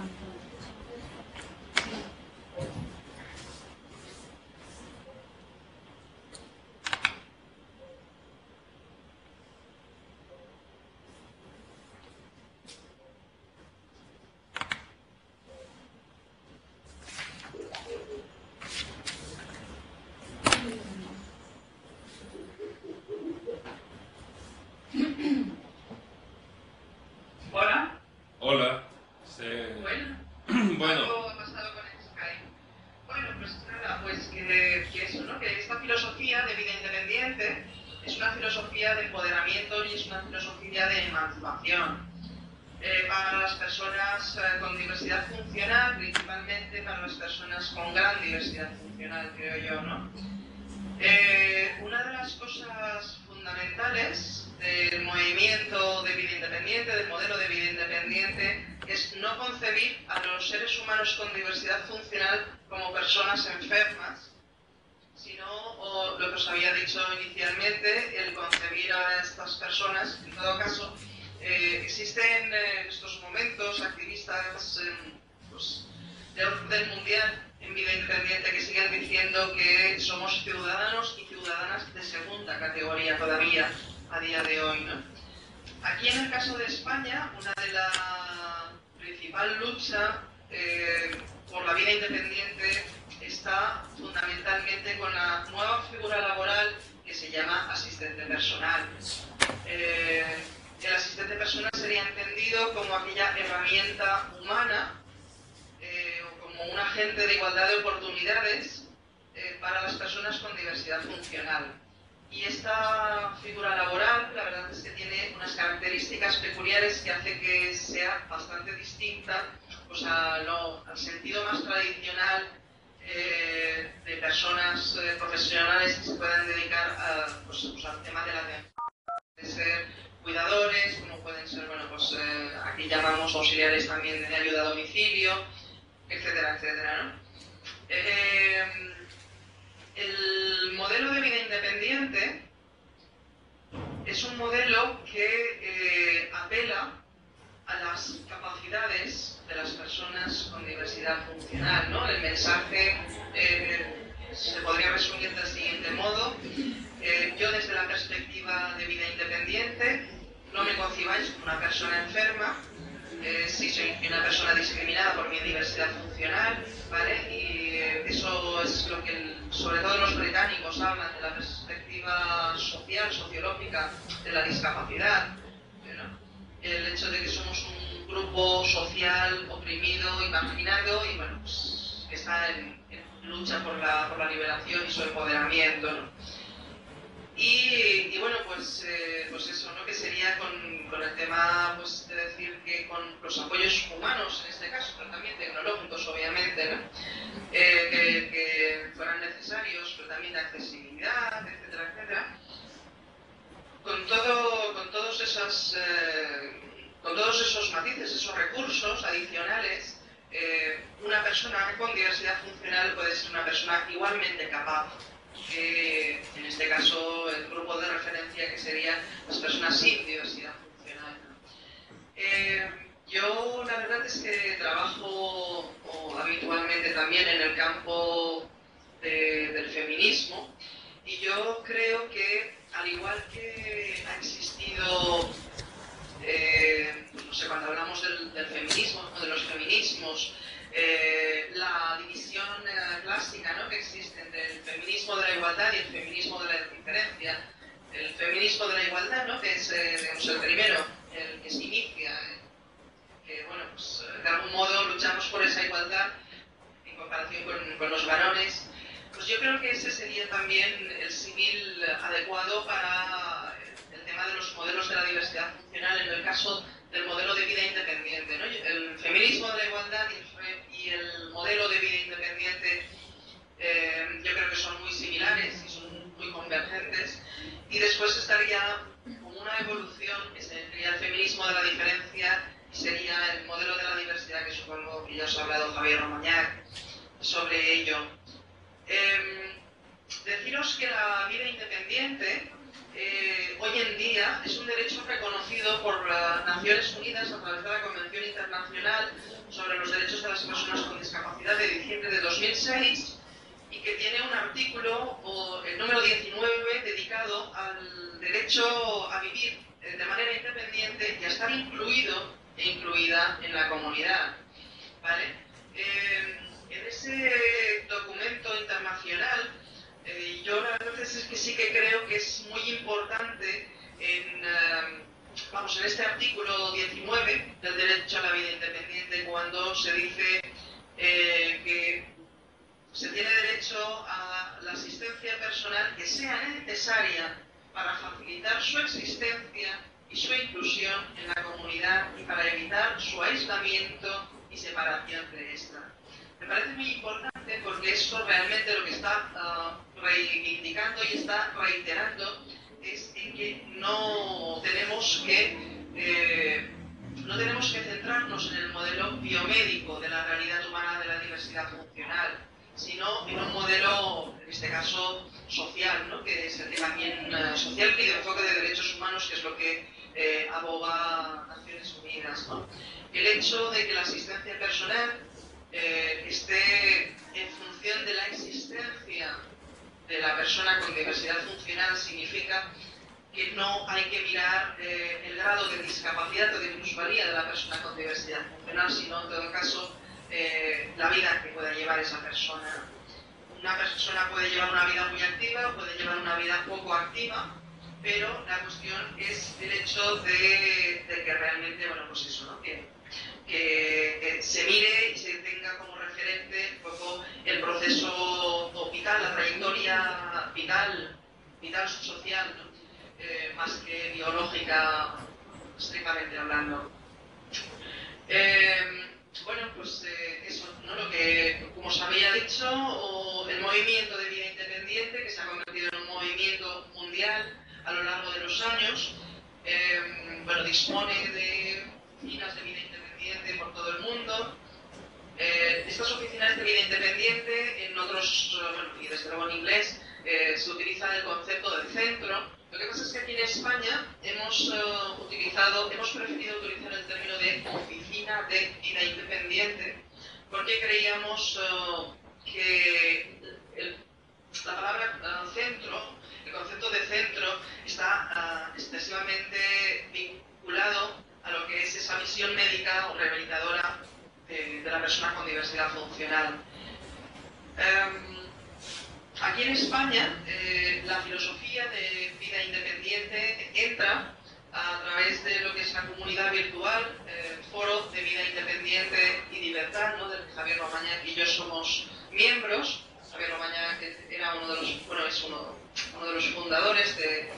Hola. Hola. Se- Bueno. Bueno, Algo ha pasado con el Skype. Bueno, pues nada, pues que, que eso, ¿no? Que esta filosofía de vida independiente es una filosofía de empoderamiento y es filosofía de emancipación. Eh, para las personas eh, con diversidad funcional, principalmente para las personas con gran diversidad funcional, creo yo, ¿no? Eh, una de las cosas fundamentales del movimiento de vida independiente, del modelo de vida independiente, es no concebir a los seres humanos con diversidad funcional como personas enfermas, sino, o lo que os había dicho inicialmente, el concebir a estas personas, en todo caso, Eh, existen eh, estos momentos activistas eh, de orden mundial en vida independiente que siguen diciendo que somos ciudadanos y ciudadanas de segunda categoría todavía a día de hoy. ¿no? Aquí en el caso de España, una de la principal lucha eh, por la vida independiente está fundamentalmente con la nueva figura laboral que se llama asistente personal. Eh, el asistente personal sería entendido como aquella herramienta humana eh, o como un agente de igualdad de oportunidades eh, para las personas con diversidad funcional. Y esta figura laboral, la verdad es que tiene unas características peculiares que hace que sea bastante distinta pues, a lo- al sentido más tradicional eh, de personas eh, profesionales que se puedan dedicar a, pues, al tema de la. Pueden ser cuidadores, como pueden ser, bueno, pues eh, aquí llamamos auxiliares también de ayuda a domicilio, etcétera, etcétera, ¿no? El modelo de vida independiente es un modelo que apela a las capacidades de las personas con diversidad funcional. ¿no? El mensaje eh, se podría resumir del siguiente modo. Eh, yo desde la perspectiva de vida independiente no me concibáis como una persona enferma, eh, sí soy una persona discriminada por mi diversidad funcional, ¿vale? Y eh, eso es lo que el- sobre todo los británicos hablan de la perspectiva social, sociológica de la discapacidad, ¿no? el hecho de que somos un grupo social oprimido y marginado y bueno, pues, que está en, lucha por la, por la liberación y su empoderamiento. ¿no? Y, bueno, pues, eh, pues eso, ¿no? Que sería con, con el tema, pues, de decir que con los apoyos humanos, en este caso, pero también tecnológicos, obviamente, ¿no? Eh, que, que fueran necesarios, pero también de accesibilidad, etcétera, etcétera. Con, todo, con, todos esas, eh, con todos esos matices, esos recursos adicionales, eh, una persona con diversidad funcional puede ser una persona igualmente capaz que en este caso el grupo de referencia que serían las personas sin diversidad funcional. Eh, yo la verdad es que trabajo habitualmente también en el campo de- del feminismo y yo creo que al igual que ha existido eh, no sé, cuando hablamos del, del feminismo, o de los feminismos, eh, la división eh, clásica ¿no? que existe entre el feminismo de la igualdad y el feminismo de la diferencia. El feminismo de la igualdad, ¿no? que es eh, digamos, el primero, el que se inicia, eh, que bueno, pues, de algún modo luchamos por esa igualdad en comparación con, con los varones, pues yo creo que ese sería también el símil adecuado para de los modelos de la diversidad funcional en el caso del modelo de vida independiente. El feminismo de la igualdad y el, fe- y el modelo de vida independiente eh, yo creo que son muy similares y son muy convergentes. Y después estaría como una evolución que sería el feminismo de la diferencia y sería el modelo de la diversidad que supongo que ya os ha hablado Javier Romañac sobre ello. Em, deciros que la vida independiente eh, hoy en día es un derecho reconocido por las Naciones Unidas a través de la Convención Internacional sobre los Derechos de las Personas con Discapacidad de diciembre de 2006 y que tiene un artículo, o el número 19, dedicado al derecho a vivir eh, de manera independiente y a estar incluido e incluida en la comunidad. ¿vale? Eh, en ese documento internacional, eh, yo la verdad es que sí que creo que es muy importante en, eh, vamos, en este artículo 19 del derecho a la vida independiente, cuando se dice eh, que se tiene derecho a la asistencia personal que sea necesaria para facilitar su existencia y su inclusión en la comunidad y para evitar su aislamiento y separación de esta. Me parece muy importante porque esto realmente lo que está ah, reivindicando y está reiterando es en que no tenemos que eh, no tenemos que centrarnos en el modelo biomédico de la realidad humana de la diversidad funcional, sino en un modelo, en este caso, social, ¿no? que es el que también eh, social y de enfoque de derechos humanos, que es lo que eh, aboga Naciones Unidas. ¿no? El hecho de que la asistencia personal esté en función de la existencia de la persona con diversidad funcional significa que no hay que mirar eh, el grado de discapacidad o de minusvalía de la persona con diversidad funcional, sino en todo caso eh, la vida que pueda llevar esa persona. Una persona puede llevar una vida muy activa, puede llevar una vida poco activa, pero la cuestión es el hecho de, de que realmente, bueno, pues eso, ¿no? Que, que se mire y se tenga como referente un poco el proceso vital, la trayectoria vital, vital social, eh, más que biológica, estrictamente hablando. Eh, bueno, pues eh, eso, ¿no? Lo que, como os había dicho, el movimiento de vida independiente, que se ha convertido en un movimiento mundial a lo largo de los años, bueno, dispone de oficinas de vida independiente por todo el mundo. Eh, estas oficinas de vida independiente, en otros, bueno, y desde luego en inglés, eh, se utiliza el concepto de centro. Lo que pasa es que aquí en España hemos uh, utilizado, hemos preferido utilizar el término de oficina de vida independiente, porque creíamos uh, que el, la palabra uh, centro, el concepto de centro, está excesivamente vinculado a lo que es esa visión médica o rehabilitadora de, la persona con diversidad funcional. Um, Aquí en España, eh, la filosofía de vida independiente entra a través de lo que es la comunidad virtual, eh, Foro de Vida Independiente y Libertad, ¿no? del que Javier Romaña y yo somos miembros. Javier Romaña era uno de los, bueno, es uno, de los fundadores de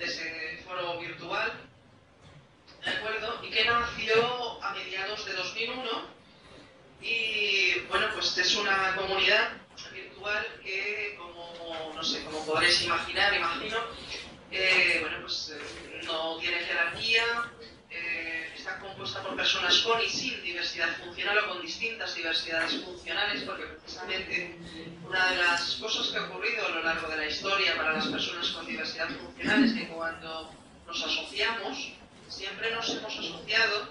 ese foro virtual, ¿de acuerdo? Y que nació a mediados de 2001 y, bueno, pues es una comunidad virtual que, como, no sé, como podréis imaginar, imagino, eh, bueno, pues eh, no tiene jerarquía, eh, está compuesta por personas con y sin diversidad funcional o con distintas diversidades funcionales, porque precisamente una de las cosas que ha ocurrido a lo largo de la historia para las personas con diversidad funcional es que cuando nos asociamos, siempre nos hemos asociado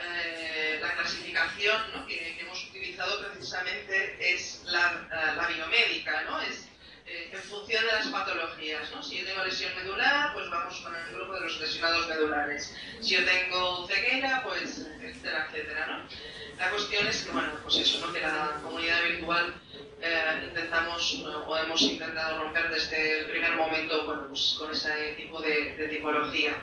eh, la clasificación ¿no? que, hemos utilizado precisamente es la, la biomédica, ¿no? es eh, en función de las patologías. ¿no? Si yo tengo lesión medular, pues vamos con el grupo de los lesionados medulares. Si yo tengo ceguera, pues etcétera, etcétera. ¿no? La cuestión es que, bueno, pues eso, ¿no? que la comunidad virtual eh, intentamos o hemos intentado romper desde el primer momento pues, con ese tipo de tipología.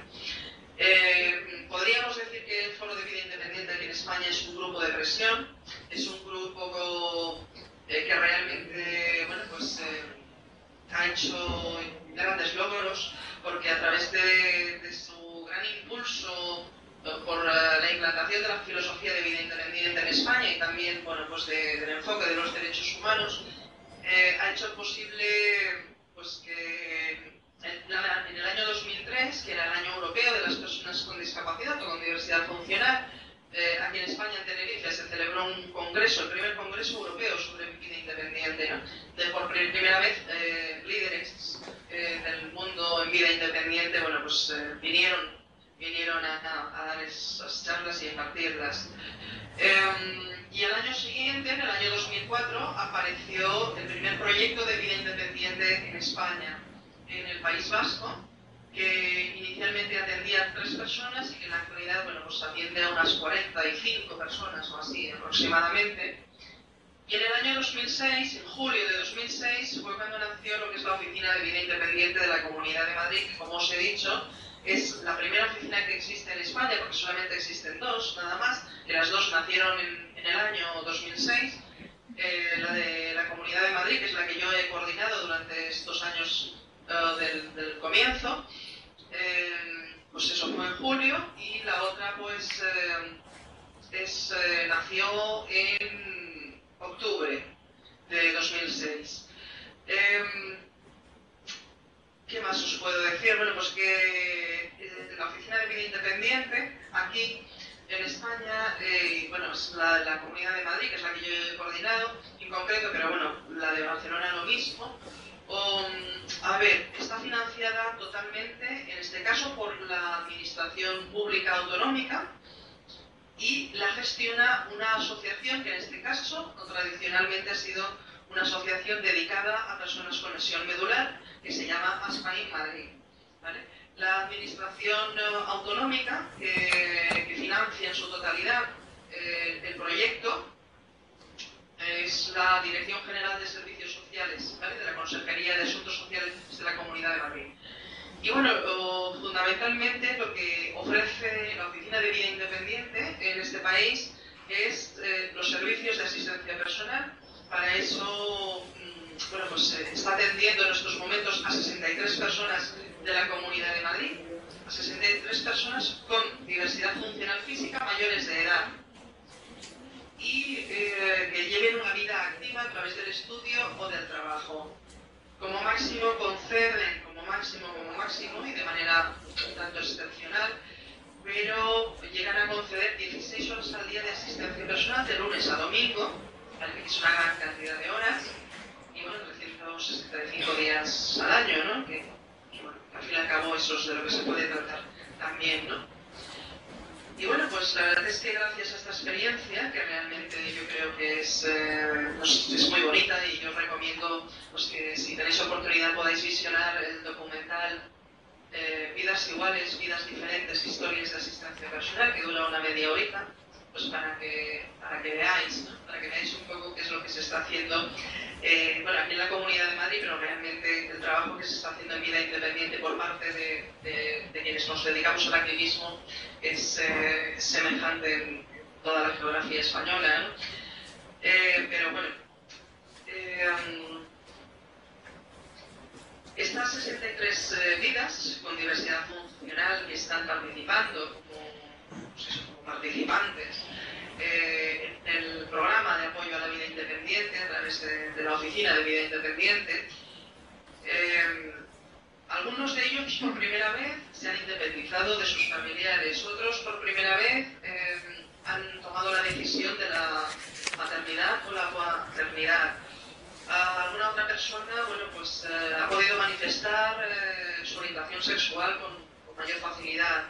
Eh, podríamos decir que el Foro de Vida Independiente aquí en España es un grupo de presión, es un grupo eh, que realmente bueno, pues, eh, ha hecho grandes logros porque a través de, su gran impulso por la implantación de la filosofía de vida independiente en España y también bueno, pues de, del enfoque de los derechos humanos, ha hecho posible pues, que en el año 2003, que era el año europeo de las personas con discapacidad o con diversidad funcional, eh, aquí en España, en Tenerife, se celebró un congreso, el primer congreso europeo sobre vida independiente. ¿no? De, por primera vez, eh, líderes eh, del mundo en vida independiente, bueno, pues vinieron, vinieron a, a, a, dar esas charlas y impartirlas. Em, y el año siguiente, en el año 2004, apareció el primer proyecto de vida independiente en España en el País Vasco, que inicialmente atendía a tres personas y que en la actualidad bueno, pues atiende a unas 45 personas o así aproximadamente. Y en el año 2006, en julio de 2006, fue cuando nació lo que es la Oficina de Vida Independiente de la Comunidad de Madrid, que como os he dicho, es la primera oficina que existe en España, porque solamente existen dos, nada más, que las dos nacieron en, en el año 2006. Eh, la de la Comunidad de Madrid, que es la que yo he coordinado durante estos años uh, del, comienzo, eh, pues eso fue en julio, y la otra pues eh, es, nació en octubre de 2006. ¿Qué más os puedo decir? Bueno, pues que la Oficina de Vida Independiente, aquí en España, eh, bueno, es la, la, Comunidad de Madrid, que es la que yo he coordinado en concreto, pero bueno, la de Barcelona lo mismo, A ver, está financiada totalmente, en este caso, por la Administración Pública Autonómica y la gestiona una asociación que en este caso tradicionalmente ha sido una asociación dedicada a personas con lesión medular que se llama ASPAIN Madrid. La Administración eh, Autonómica que, que financia en su totalidad eh, el proyecto es la Dirección General de Servicios Sociales de la Consejería de Asuntos Sociales de la Comunidad de Madrid. Y bueno, fundamentalmente lo que ofrece la Oficina de Vida Independiente en este país es eh, los servicios de asistencia personal. Para eso, mm, bueno, pues eh, está atendiendo en estos momentos a 63 personas de la Comunidad de Madrid, a 63 personas con diversidad funcional física mayores de edad y eh, que lleven una vida activa a través del estudio o del trabajo. Como máximo conceden, como máximo, como máximo, y de manera un tanto excepcional, pero llegan a conceder 16 horas al día de asistencia personal de lunes a domingo, que es una gran cantidad de horas, y bueno, 365 días al año, ¿no? Que, al fin y al cabo eso es de lo que se puede tratar también, ¿no? Y bueno, pues la verdad es que gracias a esta experiencia, que realmente yo creo que es, eh, pues, es muy bonita y yo os recomiendo pues, que si tenéis oportunidad podáis visionar el documental eh, Vidas iguales, vidas diferentes, historias de asistencia personal, que dura una media horita, pues para que, para que veáis, para que veáis un poco qué es lo que se está haciendo eh, bueno, aquí en la Comunidad de Madrid, pero realmente el trabajo que se está haciendo en vida independiente por parte de, quienes nos dedicamos al activismo es eh, semejante en toda la geografía española. ¿no? Eh, pero bueno, eh, estas 63 eh, vidas con diversidad funcional que están participando como, pues eso, participantes eh, en el programa de apoyo a la vida independiente a través de, la Oficina de Vida Independiente, eh, algunos de ellos por primera vez se han independizado de sus familiares, otros por primera vez eh, han tomado la decisión de la maternidad o la paternidad. A alguna otra persona, bueno, pues ha podido manifestar su orientación sexual con, mayor facilidad,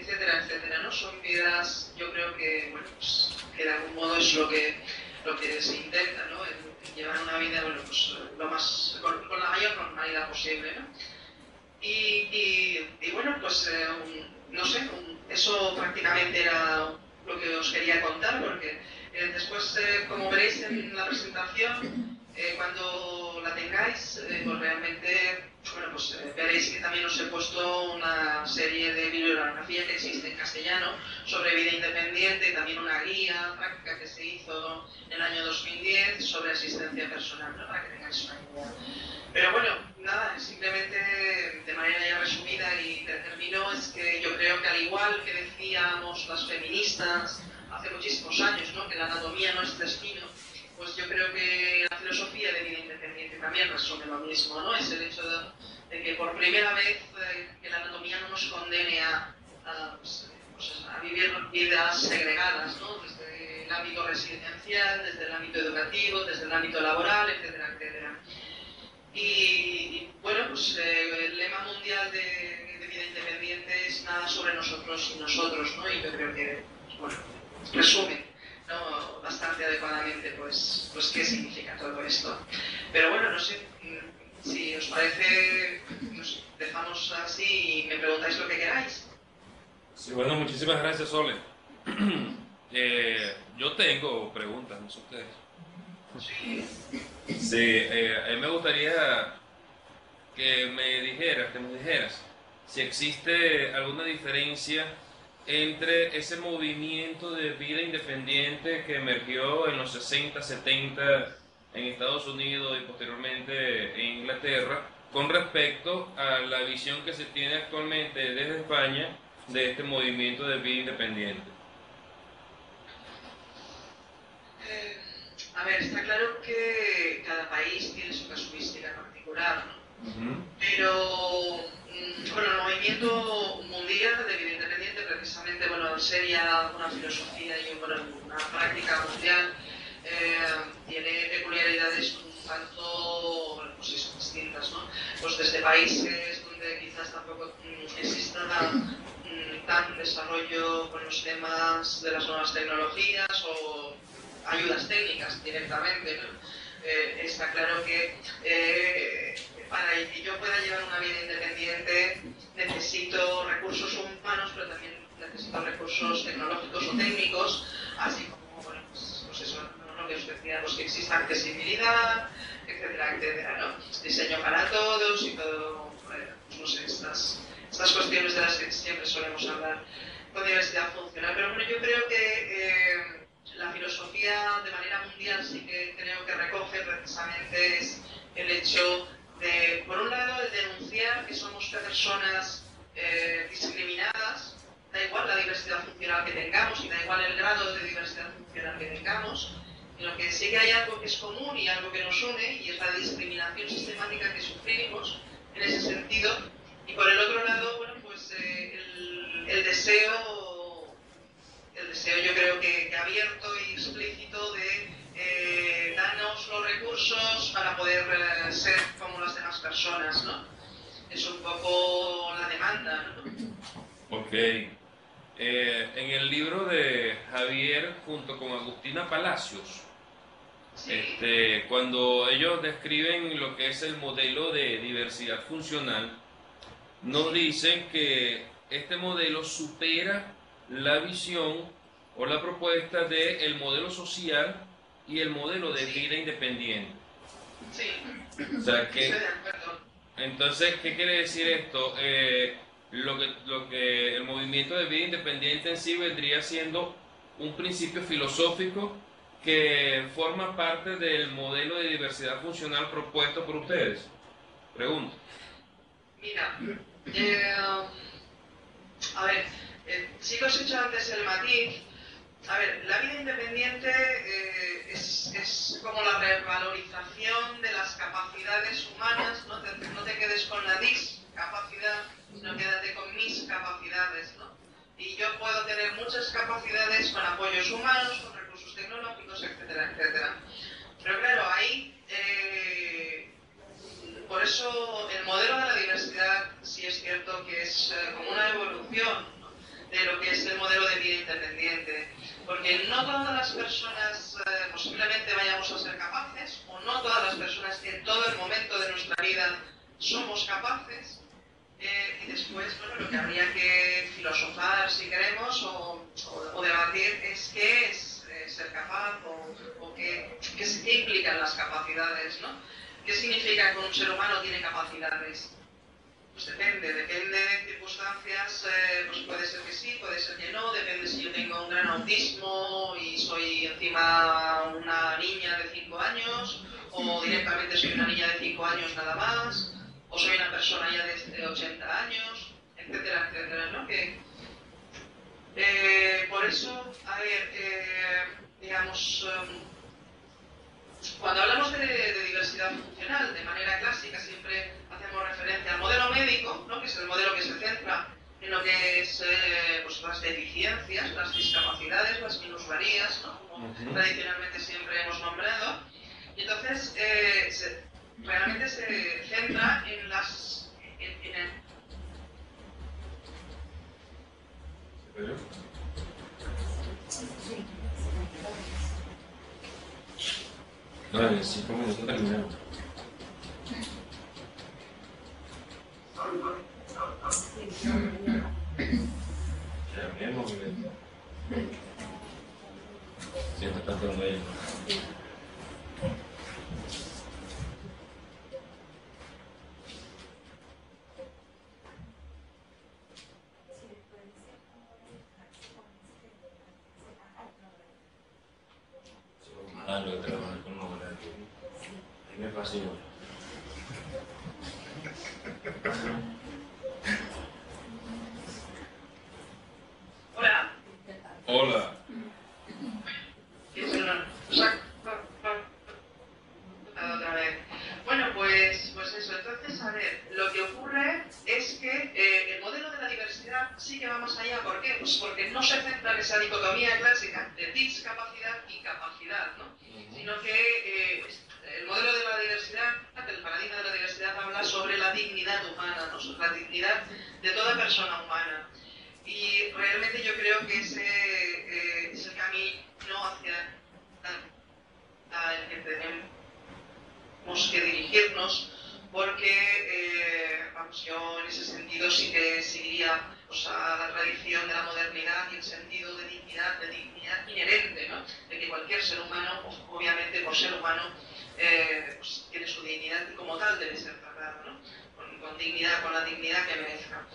etcétera, etcétera, ¿no? Son vidas, yo creo que, bueno, pues, que de algún modo es lo que, lo que se intenta, ¿no? El, llevar una vida, pues lo más, con, la mayor normalidad posible, ¿no? Y, y, bueno, pues eh, no sé, eso prácticamente era lo que os quería contar, porque eh, después, eh, como veréis en la presentación, eh, cuando la tengáis, eh, pues realmente, bueno, pues eh, veréis que también os he puesto una serie de bibliografía que existe en castellano sobre vida independiente, también una guía práctica que se hizo en el año 2010 sobre asistencia personal, ¿no? para que tengáis una idea. Pero bueno, nada, simplemente de manera ya resumida y termino, es que yo creo que al igual que decíamos las feministas hace muchísimos años, ¿no? que la anatomía no es destino, pues yo creo que la filosofía de vida independiente también resume lo mismo, ¿no? Es el hecho de, que por primera vez eh, que la anatomía no nos condene pues, pues a, vivir vidas segregadas, ¿no? Desde el ámbito residencial, desde el ámbito educativo, desde el ámbito laboral, etcétera, etcétera. Y, y bueno, pues eh, el lema mundial de, de, vida independiente es nada sobre nosotros y nosotros, ¿no? Y yo creo que, bueno, resume ¿no? bastante adecuadamente pues, pues qué significa todo esto. Pero bueno, no sé, si os parece, nos dejamos así y me preguntáis lo que queráis. Sí, bueno, muchísimas gracias, Sole. eh, yo tengo preguntas, no sé ustedes. Sí. Sí, eh, a mí me gustaría que me dijeras, que me dijeras si existe alguna diferencia entre ese movimiento de vida independiente que emergió en los 60, 70 en Estados Unidos y posteriormente en Inglaterra, con respecto a la visión que se tiene actualmente desde España de este movimiento de vida independiente. Eh, a ver, está claro que cada país tiene su casuística particular, ¿no? Uh -huh. Pero bueno, el movimiento mundial de vida independiente precisamente, bueno, sería una filosofía y una práctica mundial, eh, tiene peculiaridades un tanto, pues distintas pues desde países donde quizás tampoco mm, exista mm, tan desarrollo con los temas de las nuevas tecnologías o ayudas técnicas directamente. ¿no? Eh, está claro que eh, para que yo pueda llevar una vida independiente necesito recursos humanos, pero también necesito recursos tecnológicos o técnicos, así como, bueno, pues, pues eso, ¿no? lo que os decía, pues que exista accesibilidad, etcétera, etcétera, ¿no? Diseño para todos y todo, bueno, pues no sé, estas, estas cuestiones de las que siempre solemos hablar con diversidad funcional. Pero bueno, yo creo que eh, la filosofía de manera mundial sí que creo que recoge precisamente es el hecho por un lado, el denunciar que somos personas eh, discriminadas, da igual la diversidad funcional que tengamos y da igual el grado de diversidad funcional que tengamos, en lo que sí que hay algo que es común y algo que nos une, y es la discriminación sistemática que sufrimos en ese sentido, y por el otro lado, bueno, pues eh, el, deseo, el deseo yo creo que abierto y explícito de eh, danos los recursos para poder eh, ser como las demás personas, ¿no? Es un poco la demanda, ¿no? Ok. Eh, en el libro de Javier junto con Agustina Palacios, Sí. este, cuando ellos describen lo que es el modelo de diversidad funcional, nos dicen que este modelo supera la visión o la propuesta del modelo social y el modelo de vida independiente. Sí, O sea que, entonces, ¿qué quiere decir esto? Eh, lo, que, lo que el movimiento de vida independiente en sí vendría siendo un principio filosófico que forma parte del modelo de diversidad funcional propuesto por ustedes. Pregunto. Mira, eh, a ver, eh, sí que os he hecho antes el matiz. A ver, la vida independiente eh, es, como la revalorización de las capacidades humanas, no te, quedes con la discapacidad, sino quédate con mis capacidades, ¿no? Y yo puedo tener muchas capacidades con apoyos humanos, con recursos tecnológicos, etcétera, etcétera. Pero claro, ahí eh, por eso el modelo de la diversidad sí es cierto que es eh, como una evolución de lo que es el modelo de vida independiente. Porque no todas las personas eh, posiblemente vayamos a ser capaces, o no todas las personas en todo el momento de nuestra vida somos capaces. eh, y después, bueno, lo que habría que filosofar, si queremos, o, debatir es qué es eh, ser capaz o, qué, qué implican las capacidades, ¿no? ¿Qué significa que un ser humano tiene capacidades? Pues depende, depende de circunstancias, eh, pues puede ser que sí, puede ser que no, depende si yo tengo un gran autismo y soy encima una niña de 5 años, o directamente soy una niña de 5 años nada más, o soy una persona ya de 80 años, etcétera, etcétera, ¿no? Que, eh, por eso, a ver, eh, digamos, em, cuando hablamos de, de diversidad funcional, de manera clásica siempre hacemos referencia al modelo médico, ¿no? que es el modelo que se centra en lo que es eh, pues, las deficiencias, las discapacidades, las minusvalías, ¿no? como tradicionalmente siempre hemos nombrado. Y entonces eh, se- realmente se centra en las... en- en el- Vale, cinco minutos terminamos. Llamemos, Siempre está todo ahí. Malo de trabajar con un horario. Me fascina. Hola. Hola. Es una- sac- otra vez. Bueno, pues, pues eso. Entonces, a ver, lo que ocurre es que eh, el modelo de la diversidad sí que va más allá. ¿Por qué? Pues porque no se centra en esa dicotomía clásica de discapacidad y capacidad, ¿no? Sino que eh, dignidad humana, ¿no? la dignidad de toda persona humana. Y realmente yo creo que ese eh, es el camino hacia el que tenemos que dirigirnos, porque eh, vamos, yo en ese sentido sí que seguiría pues, a la tradición de la modernidad y el sentido de dignidad, de dignidad inherente, ¿no? de que cualquier ser humano, pues, obviamente por ser humano, eh, pues, tiene su dignidad y como tal debe ser tratado, ¿no? Con, dignidad, con la dignidad que merezca.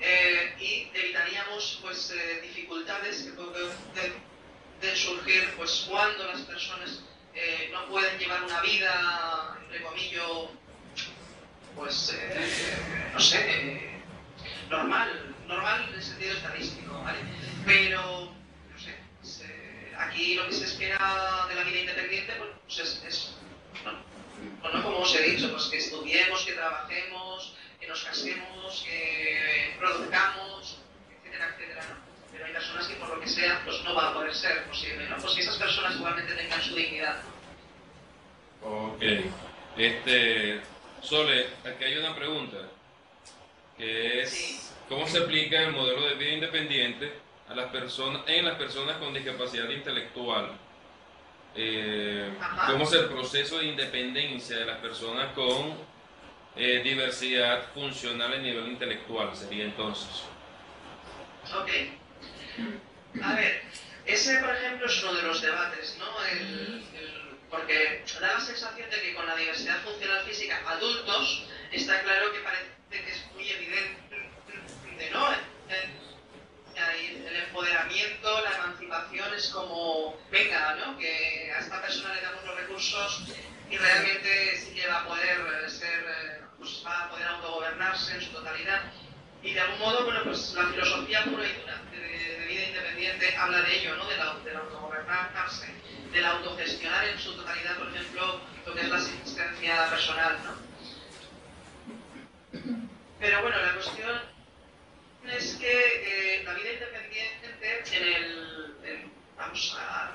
Eh, y evitaríamos pues, eh, dificultades que pueden surgir pues, cuando las personas eh, no pueden llevar una vida, entre comillas, pues, no sé, normal, normal en sentido estadístico, ¿vale? Pero, no sé, aquí lo que se espera de la vida independiente pues es, es como os he dicho, pues que estudiemos, que trabajemos, nos casemos, que produzcamos, etcétera, etcétera, ¿no? Pero hay personas que por lo que sea, pues no va a poder ser posible, ¿no? Pues que esas personas igualmente tengan su dignidad. Ok. Este, Sole, aquí hay una pregunta, que es, ¿cómo se aplica el modelo de vida independiente a las personas, en las personas con discapacidad intelectual? Eh, ¿Cómo es el proceso de independencia de las personas con eh, diversidad funcional a nivel intelectual? Sería entonces. Ok. A ver, ese por ejemplo es uno de los debates, ¿no? El, porque da la sensación de que con la diversidad funcional física adultos está claro que parece que es muy evidente, ¿no? el empoderamiento, la emancipación es como, venga, ¿no? Que a esta persona le damos los recursos y realmente sí que va a poder ser, pues va a poder autogobernarse en su totalidad. Y de algún modo, bueno, pues la filosofía pura y dura de, de vida independiente habla de ello, ¿no? Del, del autogobernarse, del autogestionar en su totalidad, por ejemplo, lo que es la asistencia personal, ¿no? Pero bueno, la cuestión es que eh, la vida independiente en, el, vamos a,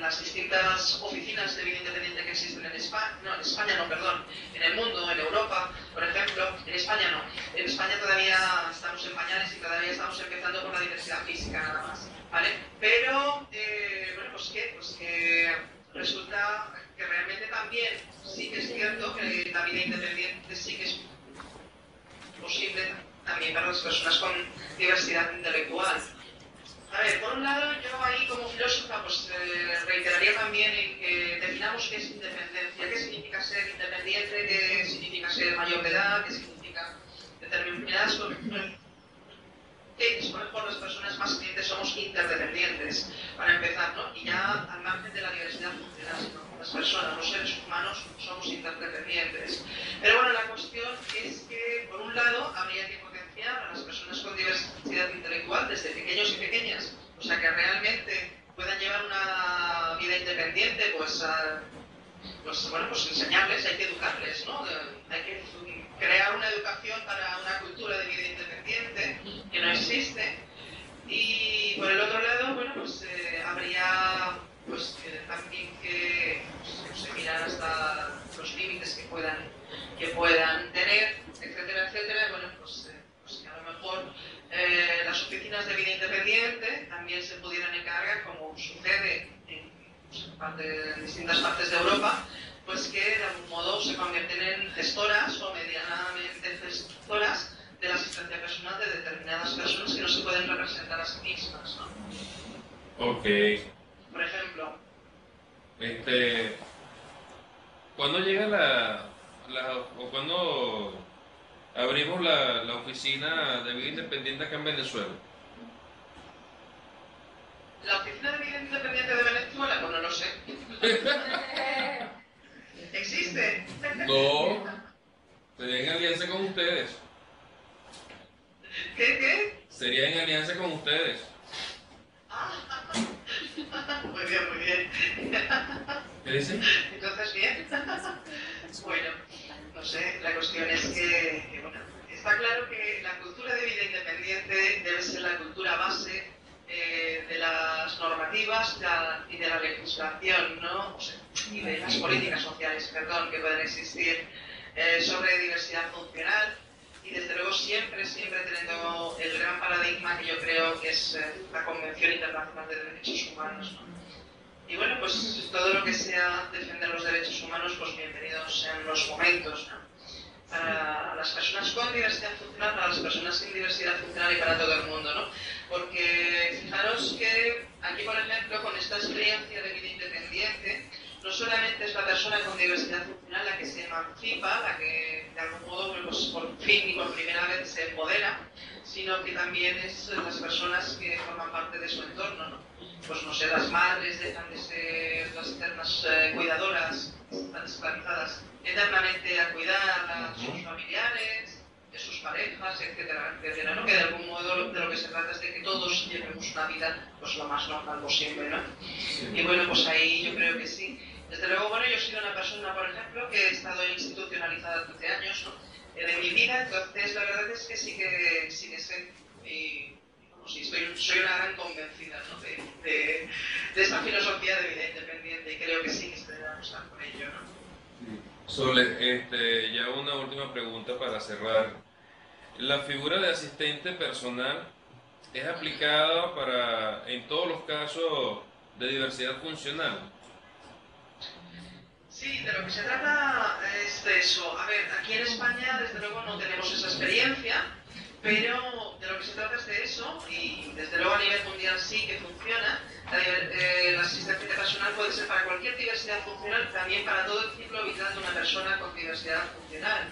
en las distintas oficinas de vida independiente que existen en España, no, en España no, perdón, en el mundo, en Europa, por ejemplo, en España no. En España todavía estamos en pañales y todavía estamos empezando por la diversidad física nada más, ¿vale? Pero, eh, bueno, pues qué, pues que resulta que realmente también sí que es cierto que la vida independiente sí que es posible también para las personas con diversidad intelectual. A ver, por un lado, yo ahí como filósofa pues eh, reiteraría también en que definamos qué es independencia, qué significa ser independiente, qué significa ser mayor de edad, qué significa determinadas condiciones. Por las personas más clientes somos interdependientes, para empezar, ¿no? Y ya al margen de la diversidad funcional, ¿no? las personas, los seres humanos, somos interdependientes. Pero bueno, la cuestión es que, por un lado, habría que potenciar a las personas con diversidad intelectual desde pequeños y pequeñas, o sea, que realmente puedan llevar una vida independiente, pues, pues bueno, pues enseñarles, hay que educarles, ¿no? Hay que crear una educación para una cultura de vida independiente que no existe. Y por el otro lado, bueno, pues eh, habría pues también que pues, se miran hasta los límites que puedan, que puedan tener, etcétera, etcétera. Bueno, pues, eh, pues que a lo mejor eh, las oficinas de vida independiente también se pudieran encargar, como sucede en, pues, en, parte, en distintas partes de Europa, pues que de algún modo se convierten en gestoras o medianamente gestoras de la asistencia personal de determinadas personas que no se pueden representar a sí mismas. ¿no? Ok. Por ejemplo. Este, ¿Cuándo llega la, la o cuándo abrimos la, la oficina de vida independiente acá en Venezuela? ¿La oficina de vida independiente de Venezuela? Pues no lo sé. ¿Existe? No. Sería en alianza con ustedes. ¿Qué? ¿Qué? Sería en alianza con ustedes. Muy bien, muy bien. ¿Qué dicen? Entonces, bien. Bueno, no sé, la cuestión es que, bueno, está claro que la cultura de vida independiente debe ser la cultura base eh, de las normativas y de la legislación, ¿no? O sea, y de las políticas sociales, perdón, que pueden existir eh, sobre diversidad funcional y desde luego siempre, siempre teniendo el gran paradigma que yo creo que es eh, la Convención Internacional de Derechos Humanos. ¿no? Y bueno, pues todo lo que sea defender los derechos humanos, pues bienvenidos sean los momentos. ¿no? Para las personas con diversidad funcional, para las personas sin diversidad funcional y para todo el mundo, ¿no? Porque fijaros que aquí, por ejemplo, con esta experiencia de vida independiente, no solamente es la persona con diversidad funcional la que se emancipa, la que de algún modo pues, por fin y por primera vez se empodera, sino que también es las personas que forman parte de su entorno, ¿no? Pues no sé, las madres dejan de ser las eternas eh, cuidadoras, están esclavizadas eternamente a cuidar a sus familiares, de sus parejas, etcétera, etcétera, ¿no? Que de algún modo de lo que se trata es de que todos llevemos una vida pues lo más normal posible, ¿no? Y bueno, pues ahí yo creo que sí. Desde luego, bueno, yo he sido una persona, por ejemplo, que he estado institucionalizada durante años, ¿no? Eh, de mi vida, entonces la verdad es que sí que, sí que sé, y sí, soy, soy una gran convencida ¿no? de, de, de esta filosofía de vida independiente y creo que sí que se debe apostar por ello, ¿no? Sole, este, ya una última pregunta para cerrar. La figura de asistente personal es aplicada para en todos los casos de diversidad funcional. Sí, de lo que se trata es de eso. A ver, aquí en España desde luego no tenemos esa experiencia, pero de lo que se trata es de eso y desde luego a nivel mundial sí que funciona. La, eh, la asistencia personal puede ser para cualquier diversidad funcional, también para todo el ciclo vital de una persona con diversidad funcional.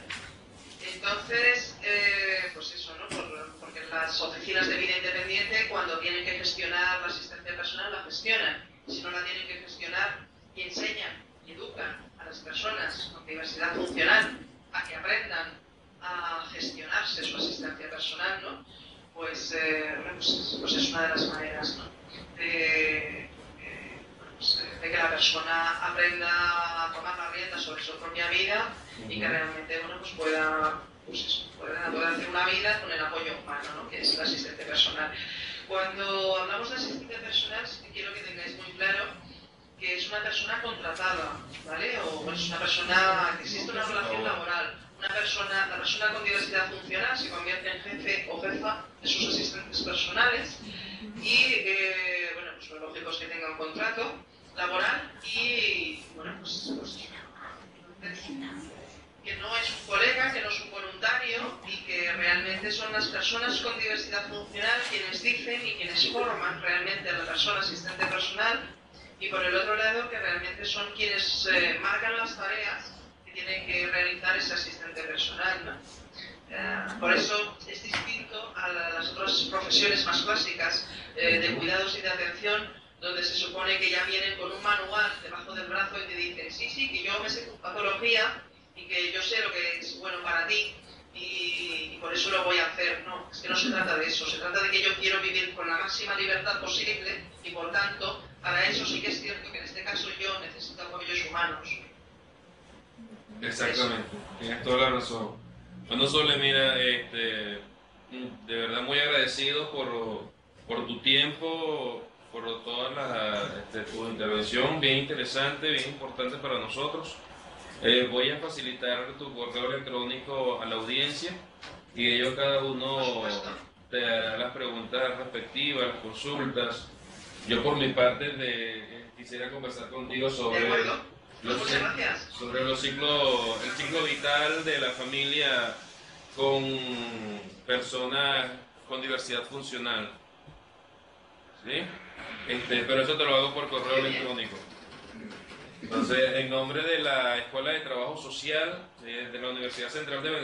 Entonces, eh, pues eso, ¿no? Por, porque las oficinas de vida independiente, cuando tienen que gestionar la asistencia personal, la gestionan. Si no la tienen que gestionar, y enseñan, y educan a las personas con diversidad funcional a que aprendan a gestionarse su asistencia personal, ¿no? Pues, eh, pues, pues es una de las maneras, ¿no? De, eh, pues, de que la persona aprenda a tomar la rienda sobre su propia vida y que realmente bueno, pues pueda, pues eso, pueda, pueda hacer una vida con el apoyo humano, ¿no? que es el asistente personal. Cuando hablamos de asistente personal, quiero que tengáis muy claro que es una persona contratada, ¿vale? O es una persona que existe una relación laboral. Una persona, la persona con diversidad funcional se convierte en jefe o jefa de sus asistentes personales y, eh, bueno, pues lo lógico es que tenga un contrato laboral y, bueno, pues, pues que no es un colega, que no es un voluntario y que realmente son las personas con diversidad funcional quienes dicen y quienes forman realmente a la persona asistente personal y por el otro lado que realmente son quienes eh, marcan las tareas tiene que realizar ese asistente personal. ¿no? Eh, por eso es distinto a las otras profesiones más clásicas eh, de cuidados y de atención, donde se supone que ya vienen con un manual debajo del brazo y te dicen, sí, sí, que yo me sé tu patología y que yo sé lo que es bueno para ti y, y por eso lo voy a hacer. No, es que no se trata de eso, se trata de que yo quiero vivir con la máxima libertad posible y por tanto, para eso sí que es cierto que en este caso yo necesito apoyos humanos. Exactamente, tienes toda la razón. Bueno, Sole, mira, este, de verdad muy agradecido por, por tu tiempo, por toda la, este, tu intervención, bien interesante, bien importante para nosotros. Eh, voy a facilitar tu correo electrónico a la audiencia y ellos cada uno te hará las preguntas respectivas, las consultas. Yo por mi parte de, quisiera conversar contigo sobre los, sobre los ciclos, el ciclo vital de la familia con personas con diversidad funcional. ¿Sí? Este, pero eso te lo hago por correo electrónico. Entonces, en nombre de la Escuela de Trabajo Social de la Universidad Central de Venezuela,